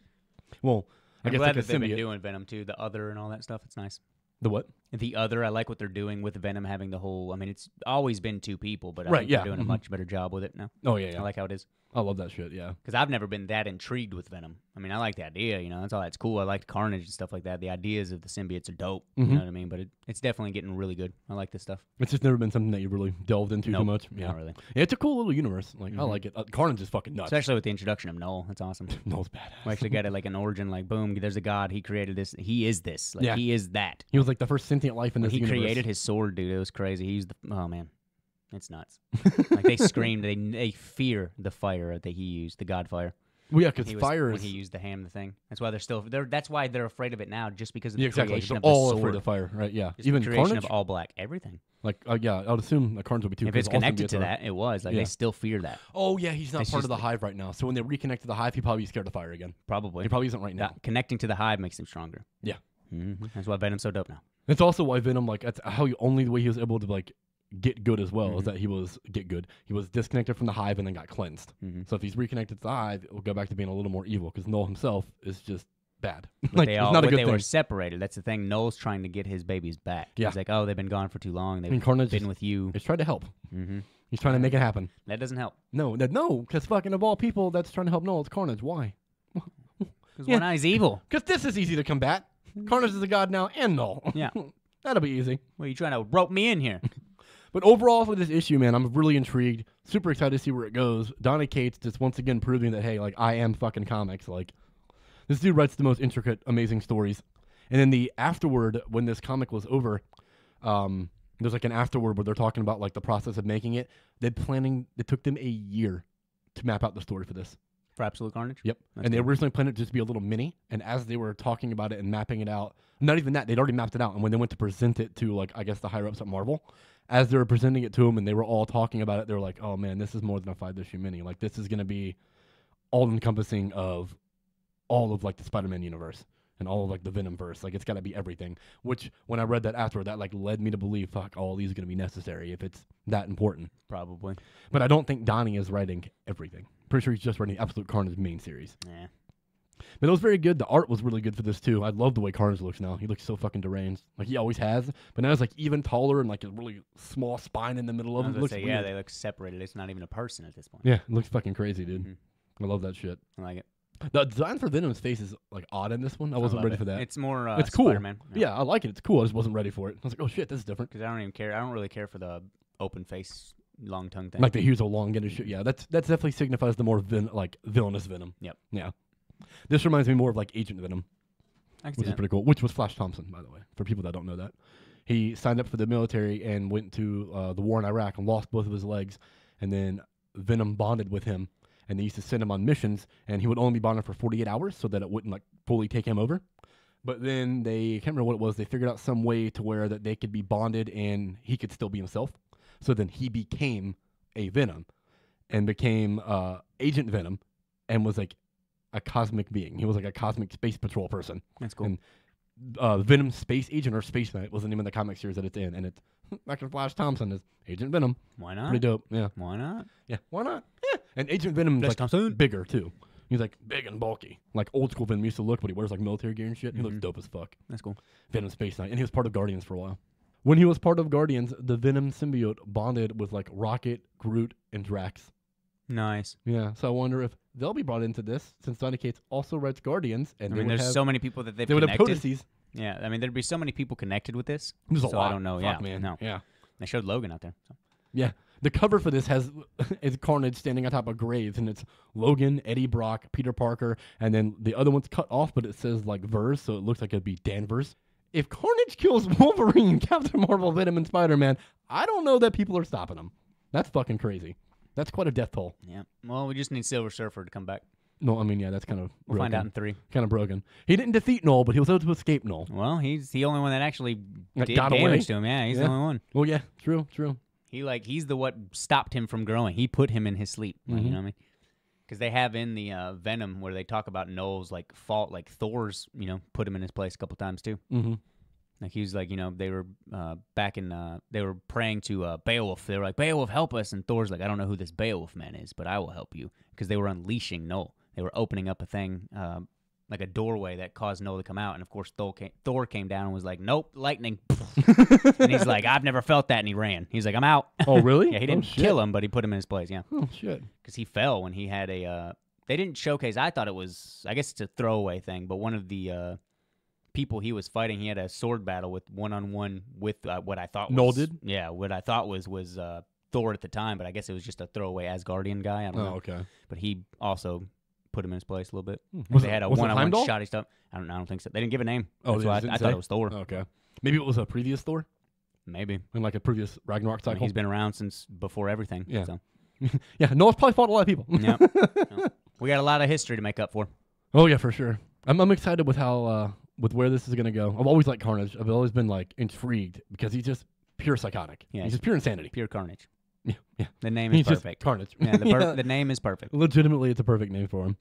D: Well, I
B: I'm
D: guess
B: glad
D: like a
B: that they've been
D: symbiote.
B: doing Venom too, the other and all that stuff. It's nice.
D: The what?
B: The other, I like what they're doing with Venom having the whole. I mean, it's always been two people, but I
D: Right,
B: think
D: yeah,
B: they're doing
D: mhm.
B: a much better job with it now.
D: Oh yeah, yeah.
B: I like how it is
D: I love that shit. Yeah.
B: because I've never been that intrigued with Venom. I mean, I like the idea, you know, that's all. That's cool. I like Carnage and stuff like that. The ideas of the symbiotes are dope. You
D: Mhm.
B: know what I mean? But it, it's definitely getting really good. I like this stuff.
D: It's just never been something that you really delved into too much. Yeah.
B: Not really.
D: Yeah, it's a cool little universe. Like I
B: Mhm.
D: like it. Uh, Carnage is fucking nuts.
B: Especially with the introduction of Noel. That's awesome.
D: no, it's badass.
B: We actually got it like an origin, like boom, there's a god. He created this. He is this. Like
D: Yeah.
B: he is that.
D: He was like the first sentient life in this
B: he
D: universe.
B: created his sword, dude, it was crazy. He used the oh man, it's nuts. like they screamed, they they fear the fire that he used, the god fire.
D: Well, yeah, because
B: was,
D: fire
B: when
D: is
B: he used the ham, the thing. That's why they're still. They're, that's why they're afraid of it now, just because of the
D: yeah, exactly.
B: creation of the
D: all
B: sword.
D: afraid of fire, right? Yeah,
B: Just
D: even
B: the creation
D: Carnage.
B: of all black, everything.
D: like, uh, yeah, I would assume the Carnage would be too.
B: if it's connected to that, it was like
D: Yeah.
B: they still fear that.
D: Oh yeah, he's not
B: It's
D: part of the
B: the-
D: hive right now. So when they reconnect to the hive, he probably be scared of fire again.
B: Probably.
D: He probably isn't right now.
B: That- connecting to the hive makes him stronger.
D: Yeah.
B: hmm That's why Venom's so dope now.
D: It's also why Venom, like, that's how he only the way he was able to like get good as well is
B: Mhm.
D: that he was get good. He was disconnected from the hive and then got cleansed.
B: Mhm.
D: So if he's reconnected to the hive, it will go back to being a little more evil because Knull himself is just bad.
B: But
D: like
B: they all,
D: not a good
B: they
D: thing.
B: were separated. That's the thing. Noel's trying to get his babies back.
D: Yeah.
B: He's like, oh, they've been gone for too long. They've
D: mean, Carnage
B: been
D: is-
B: with you.
D: He's trying to help.
B: hmm
D: He's trying to make it happen.
B: That doesn't help.
D: No, that no, because fucking of all people that's trying to help Knull, it's Carnage. Why?
B: Because
D: Yeah.
B: one eye's evil.
D: Because this is easy to combat. Carnage is a god now and Knull.
B: Yeah.
D: That'll be easy.
B: Well, you trying to rope me in here?
D: But overall, for this issue, man, I'm really intrigued. Super excited to see where it goes. Donny Cates just once again proving that hey, like I am fucking comics. Like this dude writes the most intricate, amazing stories. And then the afterward, when this comic was over, um, there's like an afterward where they're talking about like the process of making it. They're planning. It took them a year to map out the story for this.
B: For Absolute Carnage?
D: Yep.
B: That's
D: and they originally planned it just to be a little mini. And as they were talking about it and mapping it out, not even that, they'd already mapped it out. And when they went to present it to, like, I guess the higher ups at Marvel, as they were presenting it to them and they were all talking about it, they were like, oh man, this is more than a five issue mini. Like, this is going to be all encompassing of all of, like, the Spider Man universe and all of, like, the Venom verse. Like, it's got to be everything. Which, when I read that after, that, like, led me to believe, fuck, all these are going to be necessary if it's that important.
B: Probably.
D: But I don't think Donny is writing everything. Pretty sure he's just writing Absolute Carnage main series.
B: Yeah.
D: But it was very good. The art was really good for this too. I love the way Carnage looks now. He looks so fucking deranged, like he always has. But now he's like even taller and like a really small spine in the middle of him. It looks
B: say, yeah,
D: weird.
B: they look separated. It's not even a person at this point.
D: yeah, it looks fucking crazy, dude.
B: Mhm.
D: I love that shit.
B: I like it.
D: The design for Venom's face is like odd in this one. I wasn't
B: love
D: ready
B: it.
D: for that.
B: It's more uh,
D: It's cool.
B: Spider-Man.
D: yeah, I like it. It's cool. I just wasn't ready for it. I was like, oh shit, this is different.
B: Because I don't even care. I don't really care for the open face, long tongue thing.
D: Like the here's a long and shit. Yeah, that's that's definitely signifies the more vin- like villainous Venom.
B: Yep.
D: Yeah. This reminds me more of like Agent Venom.
B: I can see
D: which is
B: that.
D: pretty cool. Which was Flash Thompson, by the way, for people that don't know that. He signed up for the military and went to uh, the war in Iraq and lost both of his legs. and then Venom bonded with him, and they used to send him on missions, and he would only be bonded for 48 hours so that it wouldn't like fully take him over. But then they I can't remember what it was. They figured out some way to where that they could be bonded and he could still be himself. So then he became a Venom, and became uh, Agent Venom, and was like a cosmic being. He was like a cosmic space patrol person.
B: That's cool.
D: And uh, Venom Space Agent or Space Knight was the name of the comic series that it's in, and it's Dr. Flash Thompson is Agent Venom.
B: Why not?
D: Pretty dope. Yeah,
B: Why not?
D: yeah. Why not? Yeah. And Agent Venom is like
B: Thompson.
D: bigger too. He's like big and bulky, like old school Venom used to look, but he wears like military gear and shit. He looks
B: Mhm.
D: dope as fuck.
B: That's cool.
D: Venom Space Knight, and he was part of Guardians for a while. When he was part of Guardians, the Venom symbiote bonded with like Rocket, Groot, and Drax.
B: Nice.
D: Yeah, so I wonder if they'll be brought into this since Donny Cates also writes Guardians, and
B: I mean, there's
D: have,
B: so many people that they've
D: they would have codices.
B: Yeah, I mean, there'd be so many people connected with this.
D: There's a lot.
B: I don't know.
D: Fuck,
B: yeah,
D: man.
B: no.
D: Yeah,
B: They showed Logan out there. So.
D: yeah. The cover for this has is Carnage standing on top of graves, and it's Logan, Eddie Brock, Peter Parker, and then the other one's cut off, but it says like Verse, so it looks like it'd be Danvers. If Carnage kills Wolverine, Captain Marvel, Venom, and Spider Man, I don't know that people are stopping him. That's fucking crazy. That's quite a death toll.
B: Yeah. Well, we just need Silver Surfer to come back.
D: No, I mean, yeah, that's kind of
B: We'll
D: broken.
B: find out in three.
D: Kind of broken. He didn't defeat Knull, but he was able to escape Knull.
B: Well, he's the only one that actually
D: That
B: did
D: got
B: damage
D: away.
B: to him. Yeah, he's
D: Yeah.
B: the only one.
D: Well, yeah, true, true.
B: He like he's the what stopped him from growing. He put him in his sleep. like,
D: Mhm.
B: you know what I mean? Because they have in the uh, Venom where they talk about Knull's like fault, like Thor's, you know, put him in his place a couple times too.
D: Mm-hmm.
B: Like he was like, you know, they were uh, back in, uh, they were praying to uh, Beowulf. They were like, Beowulf, help us. And Thor's like, I don't know who this Beowulf man is, but I will help you. Because they were unleashing Knull. They were opening up a thing, um, like a doorway that caused Knull to come out. And of course, Thor came, Thor came down and was like, nope, lightning. and he's like, I've never felt that. And he ran. He's like, I'm out.
D: Oh, really?
B: yeah, he
D: Oh,
B: didn't
D: shit.
B: kill him, but he put him in his place. Yeah.
D: Oh shit.
B: Because he fell when he had a, uh, they didn't showcase, I thought it was, I guess it's a throwaway thing, but one of the, uh, people he was fighting, he had a sword battle with one on one with uh, what I thought was
D: Knull did?
B: Yeah, what I thought was was uh, Thor at the time, but I guess it was just a throwaway Asgardian guy. I don't
D: Oh,
B: know,
D: okay.
B: but he also put him in his place a little bit.
D: Was
B: they
D: it-
B: had a
D: was it
B: one on one
D: Heimdall?
B: shotty stuff. I don't know. I don't think so. They didn't give a name.
D: Oh,
B: That's why I,
D: didn't
B: I
D: say?
B: thought it was Thor.
D: Okay. Maybe it was a previous Thor
B: Maybe
D: in like a previous Ragnarok
B: I mean,
D: cycle.
B: he's been around since before everything.
D: Yeah.
B: So
D: yeah, Knull's probably fought a lot of people.
B: yeah, Yeah. we got a lot of history to make up for.
D: oh yeah, for sure. I'm I'm excited with how uh with where this is gonna go. I've always liked Carnage. I've always been like intrigued because he's just pure psychotic.
B: Yeah.
D: He's just pure insanity.
B: Pure carnage.
D: Yeah, yeah.
B: The name is
D: He's just
B: perfect.
D: Carnage.
B: yeah, the, per- the name is perfect.
D: Legitimately, it's a perfect name for him.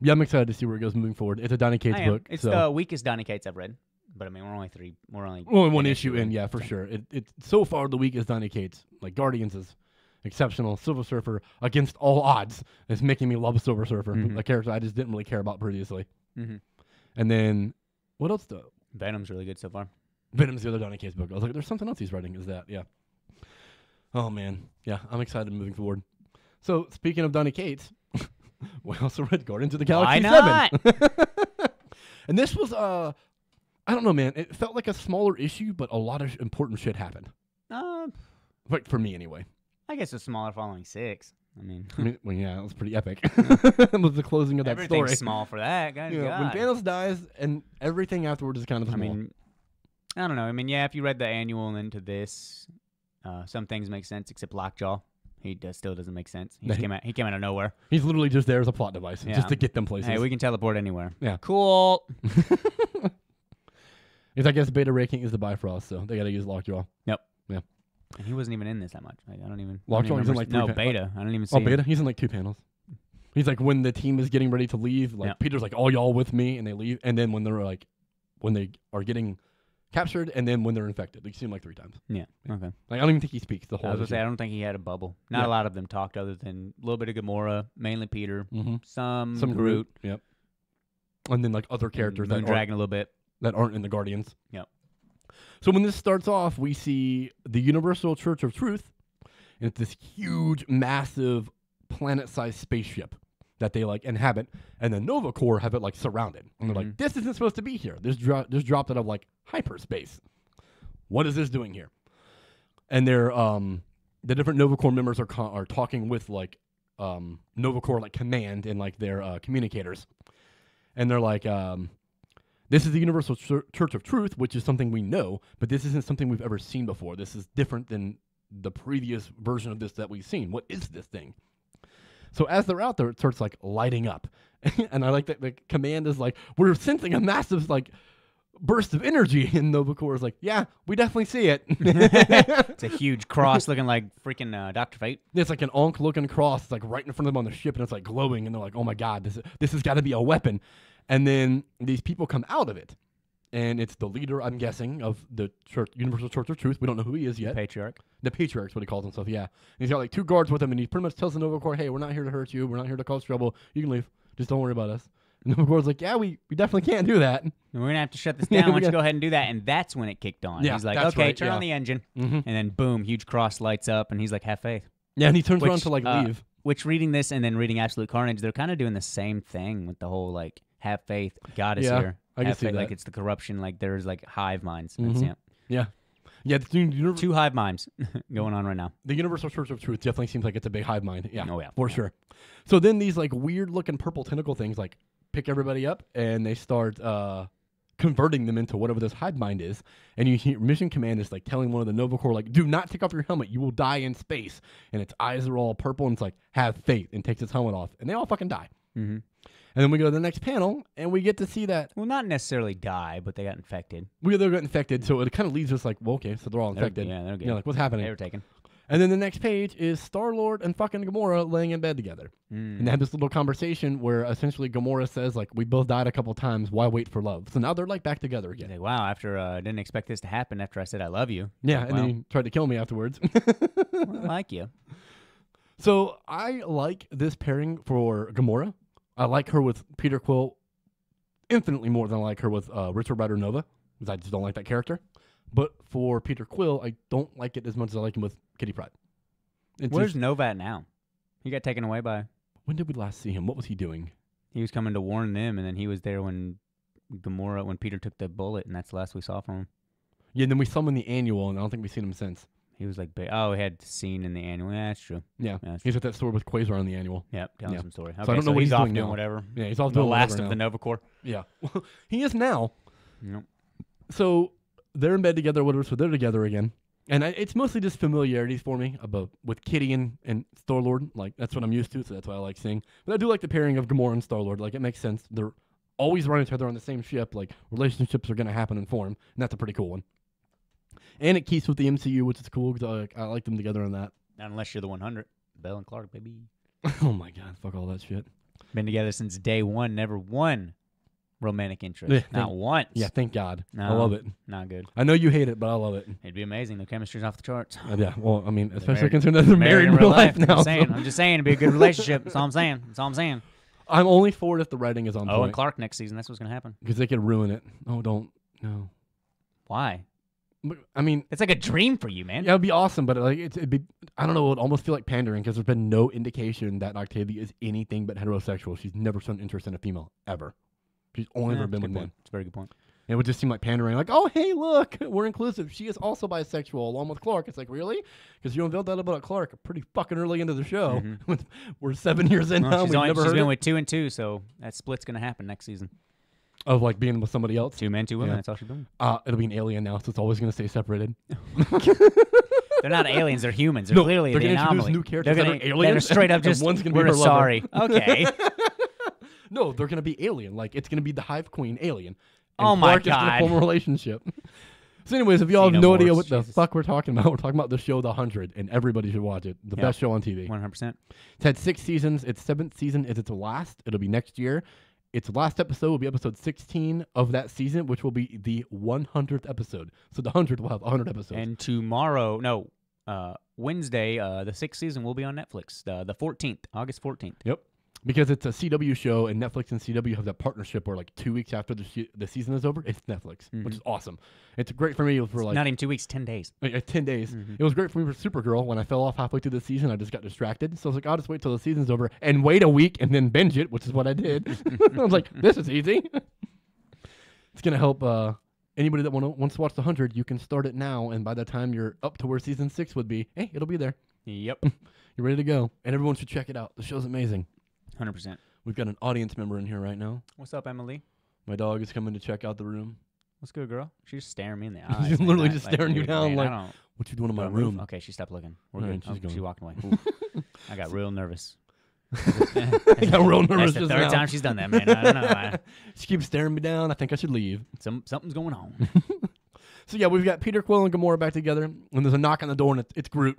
D: Yeah, I'm excited to see where it goes moving forward. It's a Donny Cates
B: I am.
D: book.
B: It's
D: so.
B: the weakest Donny Cates I've read, but I mean we're only three. We're only
D: Only one
B: an
D: issue in, yeah, for sure. It, it's so far the weakest Donny Cates. Like Guardians is exceptional. Silver Surfer against all odds is making me love Silver Surfer,
B: Mhm.
D: a character I just didn't really care about previously.
B: hmm
D: And then what else? though?
B: Venom's really good so far.
D: Venom's the other Donny Cates book. I was like, there's something else he's writing. Is that yeah? Oh man, yeah, I'm excited moving forward. So speaking of Donny Cates, we also read Guardians of the
B: Why
D: Galaxy Seven. and this was uh, I don't know, man. It felt like a smaller issue, but a lot of important shit happened.
B: Uh,
D: Like for me, anyway.
B: I guess a smaller following six. I mean,
D: I mean, well, yeah, it was pretty epic. it was the closing of that
B: everything's
D: story.
B: small for that. Guys,
D: Yeah, when Thanos dies, and everything afterwards is kind of small.
B: I mean, I don't know. I mean, yeah, if you read the annual and then this, uh, some things make sense except Lockjaw. He does, still doesn't make sense. He just came out. He came out of nowhere.
D: He's literally just there as a plot device,
B: Yeah.
D: just to get them places.
B: Hey, we can teleport anywhere.
D: Yeah.
B: Cool.
D: It's I guess Beta Ray King is the Bifrost, so they got to use Lockjaw. Yep. Yeah.
B: And he wasn't even in this that much. Like, I don't even. I
D: Lockjaw was in, like, three
B: no
D: pa-
B: beta. I don't even see.
D: Oh,
B: him.
D: Beta, he's in like two panels. He's like when the team is getting ready to leave, like
B: Yeah.
D: Peter's like, "All y'all with me," and they leave, and then when they're like, when they are getting captured, and then when they're infected, like, you see him like three times.
B: Yeah. Okay.
D: Like I don't even think he speaks the
B: I
D: whole.
B: was gonna say I don't think he had a bubble. Not
D: Yeah.
B: a lot of them talked, other than a little bit of Gamora, mainly Peter,
D: mm-hmm.
B: some
D: Some
B: Groot,
D: Groot, yep. And then like other characters that aren't,
B: Moondragon a little bit.
D: that aren't in the Guardians.
B: Yep.
D: So when this starts off, we see the Universal Church of Truth, and it's this huge, massive, planet-sized spaceship that they like inhabit, and the Nova Corps have it like surrounded, and they're like,
B: Mhm.
D: "This isn't supposed to be here. This dro- this dropped out of like hyperspace. What is this doing here?" And they're um the different Nova Corps members are co- are talking with like um Nova Corps like command and like their uh, communicators, and they're like um this is the Universal Chur- Church of Truth, which is something we know, but this isn't something we've ever seen before. This is different than the previous version of this that we've seen. What is this thing? So as they're out there, it starts like lighting up, and I like that the command is like, "We're sensing a massive like burst of energy," and Nova Corps is like, "Yeah, we definitely see it."
B: It's a huge cross looking like freaking uh, Doctor Fate.
D: It's like an ankh looking cross, like right in front of them on the ship, and it's like glowing, and they're like, "Oh my god, this this has got to be a weapon." And then these people come out of it, and it's the leader, I'm guessing, of the Church, Universal Church of Truth. We don't know who he is yet.
B: The patriarch.
D: The Patriarch's what he calls himself. Yeah, and he's got like two guards with him, and he pretty much tells the Nova Corps, "Hey, we're not here to hurt you. We're not here to cause trouble. You can leave. Just don't worry about us." And Nova Corps like, "Yeah, we, we definitely can't do that."
B: We're gonna have to shut this down. Why don't you go ahead and do that? And that's when it kicked on.
D: Yeah,
B: he's like,
D: that's
B: okay,
D: right,
B: turn
D: yeah.
B: on the engine,
D: Mm-hmm.
B: and then boom, huge cross lights up, and he's like, have faith.
D: Yeah, and he turns around to like
B: uh,
D: leave.
B: Which reading this and then reading Absolute Carnage, they're kind of doing the same thing with the whole like, have faith, God is
D: Yeah,
B: here.
D: I can see
B: faith, Like it's the corruption. Like there's like hive minds. That's-
D: Mhm.
B: yeah.
D: Yeah, yeah. The, uni-
B: Two hive minds going on right now.
D: the Universal Church of Truth definitely seems like it's a big hive mind. Yeah,
B: Oh, yeah.
D: for sure. So then these like weird looking purple tentacle things like pick everybody up and they start uh converting them into whatever this hive mind is. And you hear mission command is like telling one of the Nova Corps like, do not take off your helmet, you will die in space. And its eyes are all purple and it's like, have faith and takes its helmet off. And they all fucking die.
B: Mm-hmm.
D: And then we go to the next panel and we get to see that
B: Well, not necessarily die, but they got infected.
D: we they got infected. So it kind of leaves us like, well, okay, so they're all
B: They're-
D: infected.
B: yeah, they're good.
D: Yeah, like what's happening?
B: They were taken.
D: And then the next page is Star Lord and fucking Gamora laying in bed together.
B: Mm.
D: And they have this little conversation where essentially Gamora says, like, we both died a couple times. Why wait for love? So now they're like back together again.
B: like, wow, after uh, didn't expect this to happen after I said I love you.
D: Yeah, and
B: Wow.
D: then he tried to kill me afterwards.
B: Well, I like you.
D: so I like this pairing for Gamora. I like her with Peter Quill infinitely more than I like her with uh, Richard Rider Nova, because I just don't like that character. But for Peter Quill, I don't like it as much as I like him with Kitty Pryde. It's
B: Where's
D: just-
B: Nova at now? He got taken away by.
D: when did we last see him? What was he doing?
B: He was coming to warn them, and then he was there when Gamora, when Peter took the bullet, and that's the last we saw from him.
D: Yeah, and then we saw him in the annual, and I don't think we've seen him since.
B: He was like, oh, he had seen in the annual. Yeah, that's true.
D: Yeah,
B: Yeah, that's
D: he's at that store with Quasar on the annual.
B: Yep, telling
D: Yeah.
B: some story.
D: I don't know what
B: he's,
D: he's
B: off
D: doing
B: doing
D: now.
B: whatever.
D: Yeah, he's all
B: The
D: doing
B: last
D: whatever
B: of the. Nova Corps.
D: Yeah, he is now.
B: Nope.
D: So they're in bed together, whatever. So they're together again, and I, it's mostly just familiarities for me about with Kitty and and Star Lord. Like that's what I'm used to, so that's why I like seeing. But I do like the pairing of Gamora and Star Lord. Like it makes sense. They're always running each other on the same ship. Like relationships are gonna happen and form, and that's a pretty cool one. And it keeps with the MCU, which is cool because I, I like them together on that.
B: Not unless you're the 100. Bell and Clarke, baby.
D: oh my god, fuck all that shit.
B: Been together since day one. Never one romantic interest.
D: Yeah,
B: Not
D: thank-
B: once.
D: Yeah, thank God. I love it.
B: Not good.
D: I know you hate it, but I love it.
B: It'd be amazing. The chemistry's off the charts.
D: Uh, yeah, well, I mean, especially
B: married-
D: considering that they're married, in real life,
B: I'm
D: now.
B: saying.
D: so-
B: I'm just saying. It'd be a good relationship. That's all I'm saying. That's all I'm saying.
D: I'm only for it if the writing is on
B: Oh, and Clarke next season. That's what's gonna happen.
D: because they could ruin it. Oh, don't no.
B: Why?
D: But, I mean,
B: It's like a dream for you, man.
D: yeah, it'd be awesome, but like it's, it'd be I don't know. It would almost feel like pandering because there's been no indication that Octavia is anything but heterosexual. She's never shown interest in a female ever. She's only
B: Yeah,
D: ever been with
B: good
D: men.
B: It's a very good point.
D: It would just seem like pandering, like, oh, hey, look, we're inclusive. She is also bisexual, along with Clarke. It's like, really? Because you unveiled that about Clarke pretty fucking early into the show.
B: Mhm.
D: we're seven years in
B: Well,
D: now.
B: she's
D: We've
B: only,
D: never
B: she's
D: heard
B: been
D: it.
B: with two and two, so that split's gonna happen next season.
D: Of like being with somebody else.
B: Two men, two women.
D: Yeah.
B: That's all she's doing.
D: Uh, it'll be an alien now, so it's always going to stay separated.
B: They're not aliens. They're humans. They're
D: No,
B: clearly
D: they're
B: the anomaly.
D: new characters
B: they're gonna,
D: are aliens,
B: that are straight up just
D: one's gonna be
B: we're
D: her lover."
B: sorry. Okay.
D: No, they're going to be alien. Like it's going to be the Hive Queen alien. And
B: Oh my
D: Clarke is gonna
B: God.
D: form a relationship. so, anyways, if y'all have no idea what the fuck we're talking about, we're talking about the show The Hundred, and everybody should watch it. The
B: Yeah.
D: best show on TV.
B: One hundred percent.
D: It's had six seasons. Its seventh season is its last. It'll be next year. Its last episode will be episode 16 of that season, which will be the 100th episode. So the 100 will have 100 episodes.
B: And tomorrow, no, uh, Wednesday, uh, the sixth season will be on Netflix. Uh, the fourteenth, August fourteenth.
D: Yep. Because it's a CW show, and Netflix and CW have that partnership where, like, two weeks after the, se- the season is over, it's Netflix, which is awesome. It's great for me for, like,
B: Not even two weeks, ten days.
D: uh, 10 days. It was great for me for Supergirl. When I fell off halfway through the season, I just got distracted. So I was like, I'll just wait till the season's over and wait a week and then binge it, which is what I did. I was like, this is easy. it's going to help uh, anybody that wanna, wants to watch The 100. You can start it now, and by the time you're up to where season six would be, hey, it'll be there.
B: Yep,
D: You're ready to go. And everyone should check it out. The show's amazing.
B: Hundred percent.
D: We've got an audience member in here right now.
B: What's up, Emily?
D: My dog is coming to check out the room.
B: What's good, girl? She's just staring me in the eyes.
D: She's
B: man.
D: literally
B: I-
D: just staring you
B: dude,
D: down
B: man,
D: like,
B: don't,
D: What you doing in
B: do
D: my
B: I move?
D: room?
B: Okay, she stopped looking. We're
D: Alright,
B: good.
D: she's
B: Oh, she
D: going.
B: walked away. Oof. I got real nervous.
D: I got real nervous
B: That's the
D: just
B: third
D: now.
B: time she's done that, man. I don't know. I,
D: She keeps staring me down. I think I should leave.
B: some something's going on.
D: So yeah, we've got Peter Quill and Gamora back together, and there's a knock on the door, and it's, it's Groot.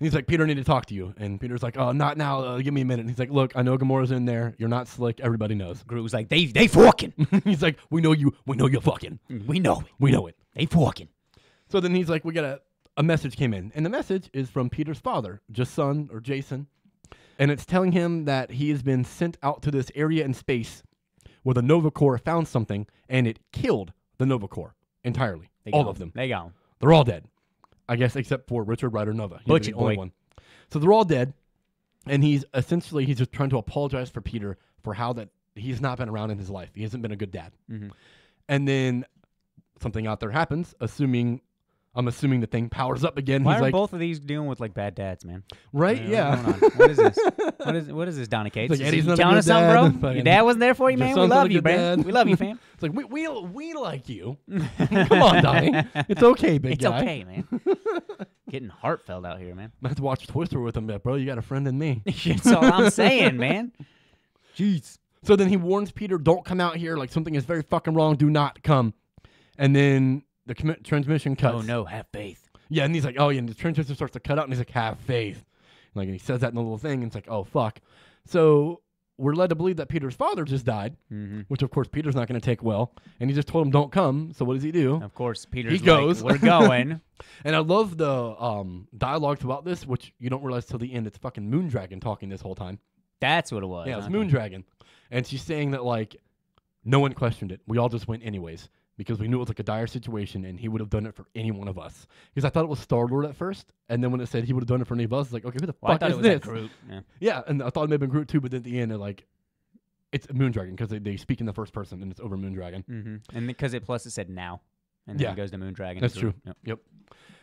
D: And he's like, "Peter, I need to talk to you." And Peter's like, "Oh, not now. Uh, give me a minute." And he's like, "Look, I know Gamora's in there. You're not slick. Everybody knows."
B: Groot was like, they they fucking.
D: he's like, "We know you. We know you're fucking.
B: We know it.
D: We know it."
B: They fucking.
D: So then he's like, "We got a a message came in, and the message is from Peter's father, just son or Jason, and it's telling him that he has been sent out to this area in space where the Nova Corps found something, and it killed the Nova Corps entirely,
B: They
D: all
B: gone.
D: of them.
B: They gone.
D: They're all dead. I guess except for Richard Rider Nova. He's
B: Butcher
D: the only
B: boy.
D: one. So they're all dead. And he's essentially he's just trying to apologize for Peter for how that he's not been around in his life. He hasn't been a good dad.
B: Mhm.
D: And then something out there happens, assuming I'm assuming the thing powers up again.
B: Why
D: he's
B: are
D: like,
B: both of these dealing with like bad dads, man?
D: right? Yeah.
B: What is this? What is what is this, Donny Cates?
D: like,
B: Is
D: Eddie's
B: he
D: not a
B: telling
D: good
B: us something,
D: dad.
B: bro? Your dad wasn't there for you,
D: Your
B: man. We
D: son's not a
B: love you,
D: good
B: man.
D: dad.
B: We love you, fam.
D: It's like we we we like you. Come on, Donny. It's okay, big
B: It's
D: guy.
B: okay, man. Getting heartfelt out here, man.
D: I have to watch Toy Story with him, but bro, you got a friend in me.
B: That's all I'm saying, man. Jeez.
D: So then he warns Peter, "Don't come out here. Like something is very fucking wrong. Do not come." And then the commi- transmission cuts.
B: Oh no, have faith.
D: Yeah, and he's like, "Oh yeah," and the transmission starts to cut out, and he's like, "Have faith." Like, and he says that in a little thing, and it's like, "Oh fuck." So we're led to believe that Peter's father just died,
B: hmm
D: which of course Peter's not going to take well, and he just told him, "Don't come." So what does he do?
B: Of course, Peter's he
D: goes.
B: like, we're going.
D: And I love the um, dialogue throughout this, which you don't realize till the end. It's fucking Moondragon talking this whole time.
B: That's what it was.
D: Yeah, it's. Moondragon. And she's saying that, like, no one questioned it. We all just went anyways because we knew it was like a dire situation and he would have done it for any one of us. Because I thought it was Star Lord at first. And then when it said he would have done it for any of us, it's like, okay, who the
B: Well, I
D: fuck
B: thought
D: is
B: it was
D: this?
B: Groot. Yeah.
D: Yeah, and I thought it may have been Groot too, but then at the end, they're like, it's Moondragon because they, they speak in the first person and it's over Moondragon.
B: hmm And because it plus it said now, and then
D: Yeah.
B: it goes to Moondragon.
D: That's true.
B: Yep.
D: Yep.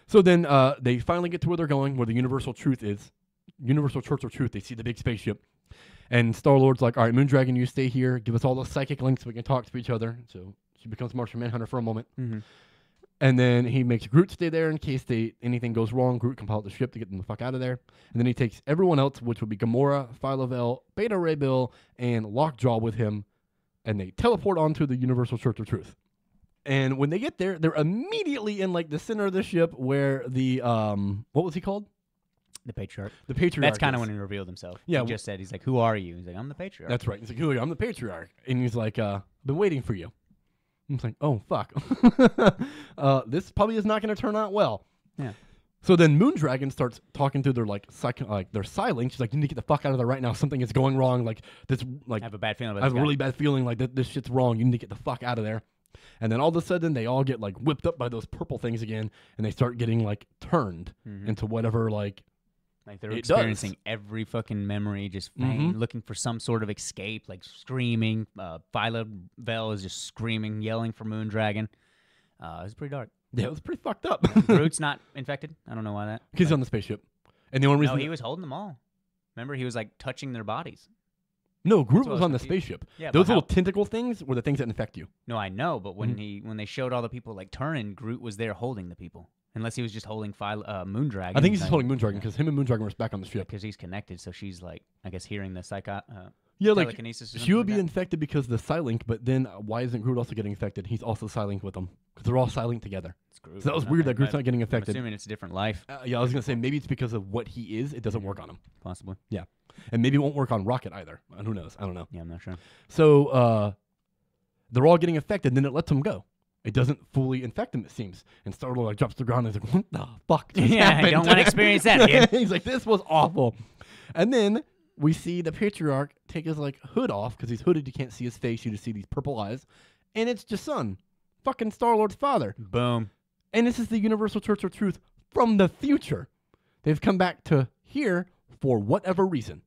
D: So then uh, they finally get to where they're going, where the Universal Truth is. Universal Church of Truth. They see the big spaceship. And Star Lord's like, all right, Moondragon, you stay here. Give us all the psychic links so we can talk to each other. So she becomes Martian Manhunter for a moment.
B: Mhm.
D: And then he makes Groot stay there in case they anything goes wrong. Groot can pilot the ship to get them the fuck out of there. And then he takes everyone else, which would be Gamora, Phyla-Vell, Beta Ray Bill, and Lockjaw with him. And they teleport onto the Universal Church of Truth. And when they get there, they're immediately in like the center of the ship where the um what was he called?
B: The patriarch.
D: The patriarch.
B: That's kind of when he revealed himself.
D: Yeah,
B: He just said, he's like, who are you? He's like, I'm the patriarch.
D: That's right. He's like, "Who are you? I'm the patriarch. And he's like, uh, been waiting for you. I'm like, oh fuck. uh, this probably is not gonna turn out well.
B: Yeah.
D: So then Moondragon starts talking to their like psych like their silence. She's like, you need to get the fuck out of there right now. Something is going wrong. Like this like
B: I have a bad feeling about
D: I have a
B: guy.
D: really bad feeling like that this shit's wrong. You need to get the fuck out of there. And then all of a sudden they all get like whipped up by those purple things again and they start getting like turned
B: Mhm.
D: into whatever like
B: Like they're
D: It does.
B: experiencing every fucking memory, just
D: Mhm.
B: looking for some sort of escape, like screaming. Uh, Phyla Vel is just screaming, yelling for Moondragon. Uh, it's pretty dark.
D: yeah, it was pretty fucked up.
B: Groot's not infected. I don't know why that.
D: He's on the spaceship. And the only reason no,
B: he was holding them all. Remember, he was like touching their bodies.
D: No, Groot was
B: was
D: on the
B: confused.
D: spaceship.
B: Yeah,
D: Those
B: but how-
D: little tentacle things were the things that infect you.
B: No, I know, but when
D: Mhm.
B: he when they showed all the people like turning, Groot was there holding the people. Unless he was just holding Phyla, uh, Moondragon.
D: I think he's just holding Moondragon because him and Moondragon were back on the ship.
B: because he's connected. So she's like, I guess, hearing the psycho. Uh,
D: Yeah, like she would be
B: like
D: infected because of the Psylink, but then why isn't Groot also getting infected? He's also Psylink with them because they're all Psylink together.
B: that. It's Groot.
D: So that was weird that Groot's not getting
B: I'm assuming it's a different life,
D: Uh, yeah, I was gonna say maybe it's because of what he is. It doesn't work on him,
B: possibly.
D: Yeah, and maybe it won't work on Rocket either. And who knows? I don't know.
B: Yeah, I'm not sure.
D: So uh, they're all getting infected. Then it lets them go. It doesn't fully infect him, it seems. And Star Lord like drops to the ground and he's like, "What the fuck?" just
B: Yeah, I don't wanna experience that again.
D: he's like, "This was awful." And then we see the patriarch take his like hood off because he's hooded. You can't see his face. You just see these purple eyes, and it's just Jason, fucking Star Lord's father.
B: Boom.
D: And this is the Universal Church of Truth from the future. They've come back to here for whatever reason.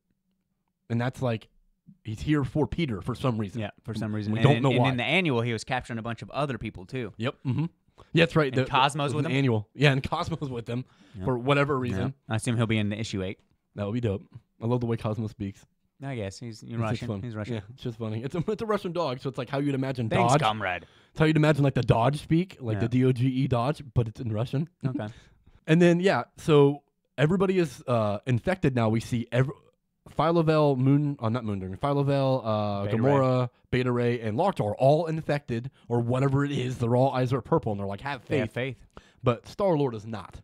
D: And that's like, he's here for Peter for some reason.
B: Yeah, for some reason.
D: We
B: and
D: don't
B: in,
D: know
B: and
D: why.
B: in the annual, he was capturing a bunch of other people too.
D: Yep. Mm-hmm. Yeah, that's right.
B: And Cosmo's
D: it
B: with him?
D: Annual. Yeah, and Cosmo's with them
B: Yep.
D: for whatever reason.
B: I assume he'll be in the issue eight.
D: That would be dope. I love the way Cosmo speaks.
B: I guess he's
D: It's
B: Russian. He's Russian.
D: Yeah, it's just funny. It's a, it's a Russian dog, so it's like how you'd imagine
B: Thanks,
D: Dodge.
B: comrade.
D: It's how you'd imagine like the Doge speak, like
B: Yeah.
D: the D O G E Doge, but it's in Russian.
B: Okay.
D: And then yeah, so everybody is uh, infected now. We see every Phyla-Vell, Moon, uh, not Moondring, Phyla-Vell, uh,
B: Beta
D: Gamora, Beta Ray, and Lockjaw are all infected or whatever it is. They're all eyes are purple, and they're like have faith.
B: have faith.
D: But Star Lord is not.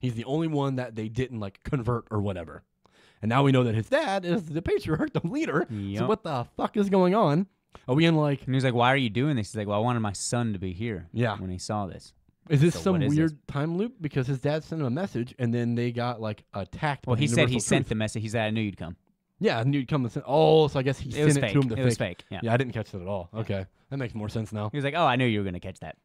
D: He's the only one that they didn't like convert or whatever. And now we know that his dad is the patriarch, the leader. So what the fuck is going on? Are we in like?
B: And he's like, "Why are you doing this?" He's like, "Well, I wanted my son to be here."
D: Yeah.
B: When he saw this.
D: Is this
B: So
D: some
B: is
D: weird
B: this?
D: time loop? Because his dad sent him a message, and then they got like attacked.
B: Well, he said he
D: Universal
B: sent the message. He said, "I knew you'd come."
D: Yeah, I knew you'd come and send. Oh, so I guess he
B: It
D: sent it
B: fake.
D: to him to
B: it
D: fake.
B: was fake. Yeah.
D: Yeah, I didn't catch that at all. Okay, that makes more sense now.
B: He was like, "Oh, I knew you were gonna catch that."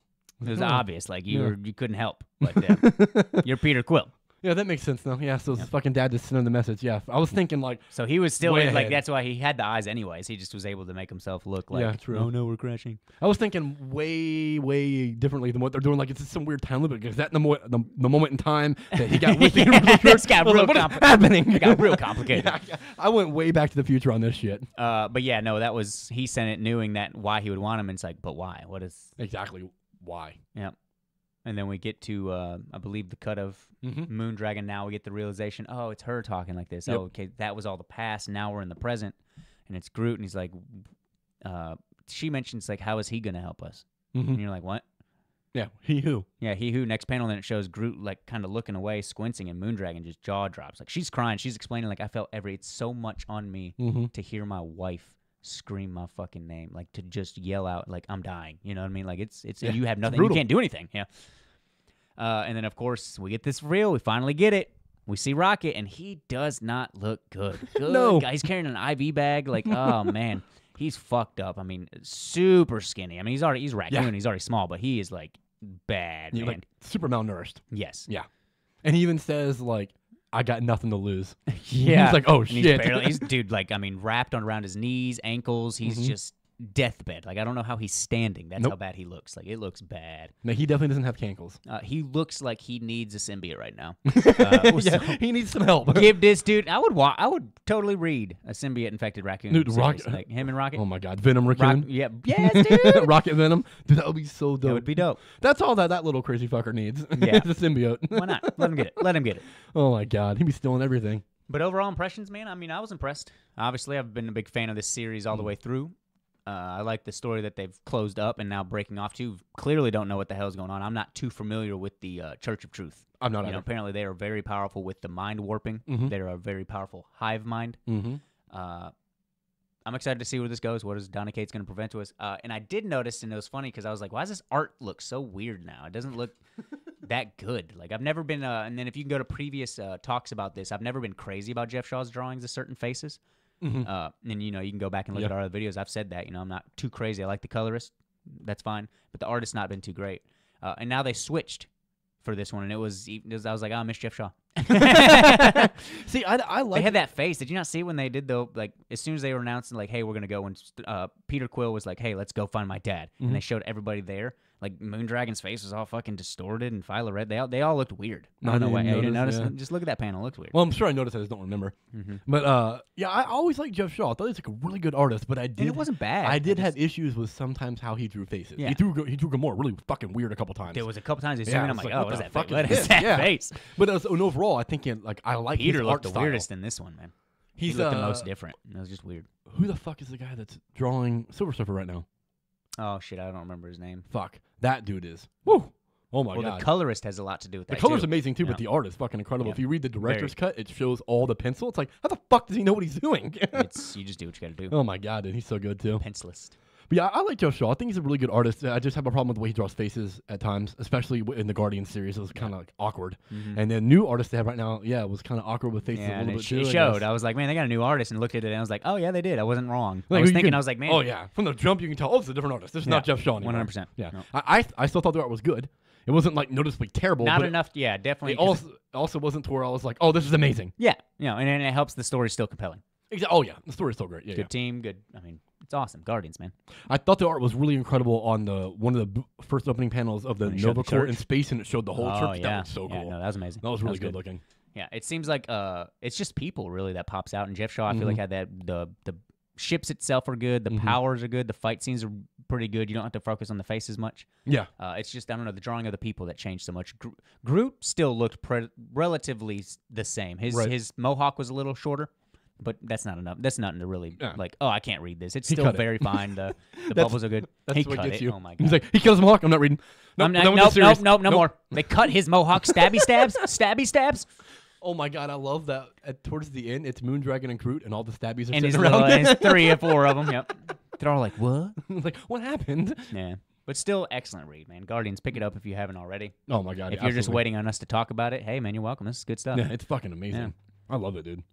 B: It was obvious. Like you were, you couldn't help. But uh, you're Peter Quill.
D: Yeah, that makes sense now. Yeah, so his fucking dad just sent him the message. Yeah, I was thinking like,
B: So he was still
D: Way
B: like that's why he had the eyes anyways. He just was able to make himself look like
D: Yeah, true.
B: Oh no, we're crashing.
D: I was thinking way, way differently than what they're doing. Like it's just some weird time loop because that the, mo- the, the moment in time that he got with the
B: Yeah,
D: Universal Truth,
B: it's got real
D: like, what is
B: compli-
D: happening?
B: It got real complicated.
D: Yeah, I went way back to the future on this shit.
B: Uh, but yeah, no, that was he sent it knowing that why he would want him. And it's like, but why? What is?
D: Exactly why.
B: Yeah. And then we get to, uh, I believe, the cut of
D: Mm-hmm.
B: Moondragon. Now we get the realization, oh, it's her talking like this.
D: Yep.
B: Oh, okay, that was all the past. Now we're in the present, and it's Groot, and he's like, uh, she mentions like, how is he gonna help us?
D: Mm-hmm.
B: And you're like, what?
D: Yeah, he who.
B: Yeah, he who. Next panel, then it shows Groot like kind of looking away, squinting, and Moondragon just jaw drops. Like she's crying. She's explaining like I felt every. It's so much on me
D: Mm-hmm.
B: to hear my wife scream my fucking name, like to just yell out like I'm dying. You know what I mean? Like it's it's
D: Yeah,
B: you have nothing. You can't do anything. Yeah. Uh, and then of course we get this real. We finally get it. We see Rocket, and he does not look good. Good
D: No.
B: guy. He's carrying an IV bag. Like, oh man, he's fucked up. I mean, super skinny. I mean, he's already he's raccoon. He's already small, but he is like bad,
D: You're
B: man.
D: like super malnourished.
B: yes.
D: Yeah. And he even says like, "I got nothing to lose."
B: Yeah.
D: He's like, "Oh
B: And
D: shit."
B: He's barely, he's dude, like I mean, wrapped on around his knees, ankles. He's
D: Mhm.
B: just deathbed. Like I don't know how he's standing. That's how bad he looks. Like it looks bad.
D: no, he definitely doesn't have cankles.
B: Uh, he looks like he needs a symbiote right now. Uh, so
D: yeah, he needs some help.
B: give this dude. I would wa- I would totally read a symbiote infected raccoon.
D: Dude. Rocket-
B: like him and Rocket.
D: oh my god, Venom
B: Rock,
D: Raccoon.
B: yeah, yes, dude.
D: Rocket Venom. Dude, that would be so dope.
B: that would be dope.
D: That's all that that little crazy fucker needs.
B: Yeah.
D: the symbiote.
B: Why not? Let him get it. Let him get it.
D: oh my god, he'd be stealing everything.
B: But overall impressions, man, I mean, I was impressed. Obviously, I've been a big fan of this series all the
D: Mm.
B: way through. Uh, I like the story that they've closed up and now breaking off to. Clearly, don't know what the hell's going on. I'm not too familiar with the uh, Church of Truth.
D: I'm not
B: You know, apparently they are very powerful with the mind warping.
D: Mhm.
B: They're a very powerful hive mind.
D: Mm-hmm.
B: Uh, I'm excited to see where this goes. What is Donny Cates going to prevent to us? Uh, and I did notice, and it was funny because I was like, "Why does this art look so weird now? It doesn't look that good." Like I've never been. Uh, and then if you can go to previous uh, talks about this, I've never been crazy about Geoff Shaw's drawings of certain faces.
D: Mhm.
B: Uh, and you know, you can go back and look
D: Yep.
B: at our other videos. I've said that. You know, I'm not too crazy. I like the colorist. That's fine. But the artist's not been too great. Uh, and now they switched for this one, and it was. it was- I was like, "Oh, I miss Geoff Shaw."
D: See, I, I like
B: They had that face. Did you not see when they did though? like as soon as they were announcing like, hey, we're gonna go and uh, Peter Quill was like, hey, let's go find my dad,
D: Mm-hmm.
B: and they showed everybody there. Like Moondragon's face was all fucking distorted, and Philo Red. They all they all looked weird. I
D: I
B: don't know why.
D: didn't
B: Yeah, you didn't
D: notice, yeah.
B: Just look at that panel. It looks weird.
D: Well, I'm sure I noticed. I just don't remember.
B: Mhm.
D: But uh, yeah, I always liked Geoff Shaw. I thought he was like a really good artist. But I did.
B: and it wasn't bad.
D: I did
B: just-
D: have issues with sometimes how he drew faces.
B: Yeah.
D: He drew he drew Gamora really fucking weird a couple times.
B: There was a couple times they
D: Yeah. I
B: I'm like,
D: like,
B: oh,
D: what
B: what is that?
D: fuck
B: Face? What is that
D: Yeah.
B: face?
D: but as, and overall, I think it, like I like
B: Peter looked the
D: style.
B: weirdest in this one, man. He
D: He's
B: looked the
D: uh,
B: most different. It was just weird.
D: Who the fuck is the guy that's drawing Silver Surfer right now?
B: Oh shit, I don't remember his name.
D: Fuck, that dude is. Woo! Oh my
B: well,
D: god.
B: the colorist has a lot to do with that.
D: The color's
B: too.
D: amazing too,
B: Yeah.
D: but the art is fucking incredible.
B: Yeah.
D: If you read the director's
B: Very.
D: cut, it shows all the pencil. It's like, how the fuck does he know what he's doing?
B: It's you just do what you got to do.
D: oh my god, dude, he's so good too.
B: Pencilist.
D: But yeah, I like Geoff Shaw. I think he's a really good artist. I just have a problem with the way he draws faces at times, especially w- in the Guardian series. It was kind of like awkward. And then new artist they have right now, yeah, it was kind of awkward with faces
B: Mm-hmm. Yeah,
D: a little
B: it,
D: bit
B: sh-
D: too.
B: it showed.
D: guess.
B: I was like, man, they got a new artist, and looked at it, and I was like, oh yeah, they did. I wasn't wrong. I was thinking,
D: can-
B: I was like, man,
D: oh yeah, from the jump you can tell. Oh, it's a different artist. This is
B: Yeah,
D: not Geoff Shaw anymore.
B: 100%.
D: Yeah,
B: No.
D: I, I I still thought the art was good. It wasn't like noticeably terrible.
B: not enough. yeah, definitely.
D: it also also wasn't to where I was like, oh, this is amazing.
B: yeah, you know, and, and it helps the story still compelling.
D: Exa- oh yeah, the story's still great. Yeah,
B: Good
D: yeah.
B: team, good. I mean, it's awesome. Guardians, man.
D: I thought the art was really incredible on the one of the b- first opening panels of the
B: When showed the
D: Nova Corps in
B: church?
D: space, and it showed the whole
B: oh
D: church.
B: yeah,
D: That was so
B: yeah,
D: cool.
B: no, that was amazing.
D: that was really good, looking.
B: Yeah, it seems like uh, it's just people really that pops out. And Geoff Shaw, I feel like
D: Mhm.
B: had that the the ships itself are good, the
D: Mhm.
B: powers are good, the fight scenes are pretty good. You don't have to focus on the face as much.
D: Yeah.
B: Uh, it's just I don't know the drawing of the people that changed so much. Gro- Groot still looked pre- relatively s- the same. His
D: Right.
B: his mohawk was a little shorter, but that's not enough. That's nothing to really
D: Yeah.
B: like. Oh, I can't read this. It's
D: He
B: still
D: cut it.
B: very fine. The the bubbles are good.
D: That's
B: he
D: what
B: cut
D: gets
B: it.
D: you.
B: Oh my god.
D: He's like, he kills him Hawk. I'm not reading. Nope,
B: I'm not, nope, nope, nope, no
D: Nope.
B: more. They cut his mohawk stabby stabs, stabby stabs,
D: Oh my god, I love that. At towards the end, it's Moondragon and Groot, and all the stabbies are
B: and
D: sitting
B: little,
D: around.
B: and his three or four of them. Yep, they're all like, "What?"
D: like, what happened?
B: Yeah, but still, excellent read, man. Guardians, pick it up if you haven't already.
D: Oh my god.
B: if
D: yeah,
B: you're just waiting on us to talk about it, hey, man, you're welcome. This is good stuff.
D: Yeah, it's fucking amazing.
B: Yeah.
D: I love it, dude.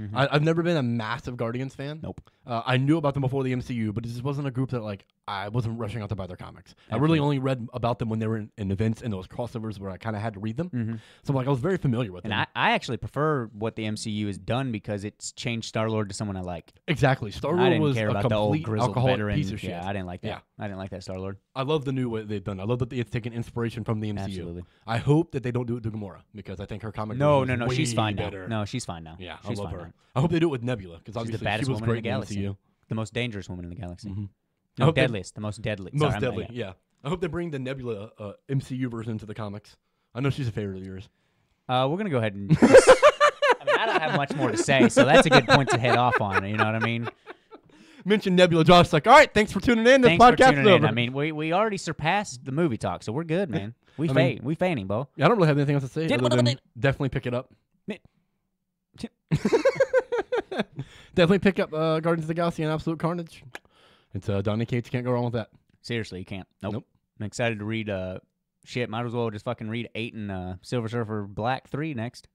B: Mhm.
D: I, I've never been a massive Guardians fan.
B: Nope.
D: Uh, I knew about them before the MCU, but it just wasn't a group that like I wasn't rushing out to buy their comics. I really only read about them when they were in, in events and those crossovers where I kind of had to read them.
B: Mhm.
D: So like I was very familiar with
B: And
D: them.
B: I, I actually prefer what the MCU has done because it's changed Star Lord to someone I like.
D: exactly. Star
B: I
D: Lord
B: didn't
D: was
B: care
D: a
B: about the old
D: complete alcoholic
B: veteran.
D: piece of shit.
B: Yeah, I didn't like that.
D: Yeah.
B: I didn't like that Star Lord.
D: I love the new way they've done. I love that they, it's taken inspiration from the MCU.
B: Absolutely.
D: I hope that they don't do it to Gamora because I think her comic.
B: No,
D: version
B: no,
D: is
B: no. She's fine
D: better.
B: now. No, she's fine now.
D: Yeah,
B: she's
D: I love
B: fine
D: her. I hope they do it with Nebula because
B: She's
D: obviously
B: the baddest
D: she was
B: woman in the galaxy.
D: MCU.
B: The most dangerous woman in the galaxy.
D: Mhm.
B: No,
D: hope they-
B: deadliest. The most deadly.
D: Most
B: Sorry, I'm-
D: deadly,
B: yeah.
D: yeah. I hope they bring the Nebula uh, MCU version to the comics. I know she's a favorite of yours.
B: Uh, we're gonna go ahead and. just- I mean, I don't have much more to say, so that's a good point to head off on. You know what I mean?
D: Mention Nebula, Josh's like, all right, thanks for tuning in. This
B: Thanks for
D: podcast
B: tuning
D: is
B: in. I mean, we, we already surpassed the movie talk, so we're good, man. We
D: I
B: fa-
D: mean-
B: we fanning, Bo.
D: Yeah, I don't really have anything else to say.
B: Did-
D: Other than definitely pick it up. definitely pick up uh, Guardians of the Galaxy and Absolute Carnage. It's uh, Donny Cates. You can't go wrong with that.
B: Seriously, you can't. Nope.
D: Nope.
B: I'm excited to read. Uh, shit, might as well just fucking read eight and uh, Silver Surfer Black three next.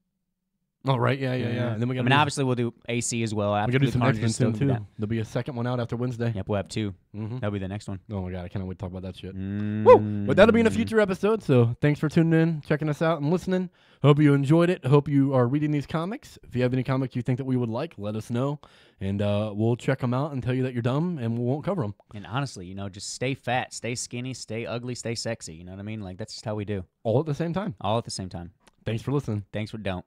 D: Oh, right. Yeah, yeah, yeah. And then we
B: I
D: got
B: mean, obviously we'll do AC as well.
D: we
B: After
D: got to do some
B: Carnage
D: X
B: is
D: Men
B: still
D: soon, too. There'll be a second one out after Wednesday.
B: Yep, we'll have two.
D: Mm-hmm.
B: That'll be the next one.
D: Oh, my God. I cannot wait to talk about that shit.
B: Mm.
D: Woo! But that'll be in a future episode. So thanks for tuning in, checking us out, and listening. Hope you enjoyed it. Hope you are reading these comics. If you have any comics you think that we would like, let us know, and uh, we'll check them out and tell you that you're dumb, and we won't cover them
B: And honestly, you know, just stay fat, stay skinny, stay ugly, stay sexy. You know what I mean? Like that's just how we do,
D: all at the same time.
B: all at the same time.
D: Thanks for listening.
B: Thanks for don't.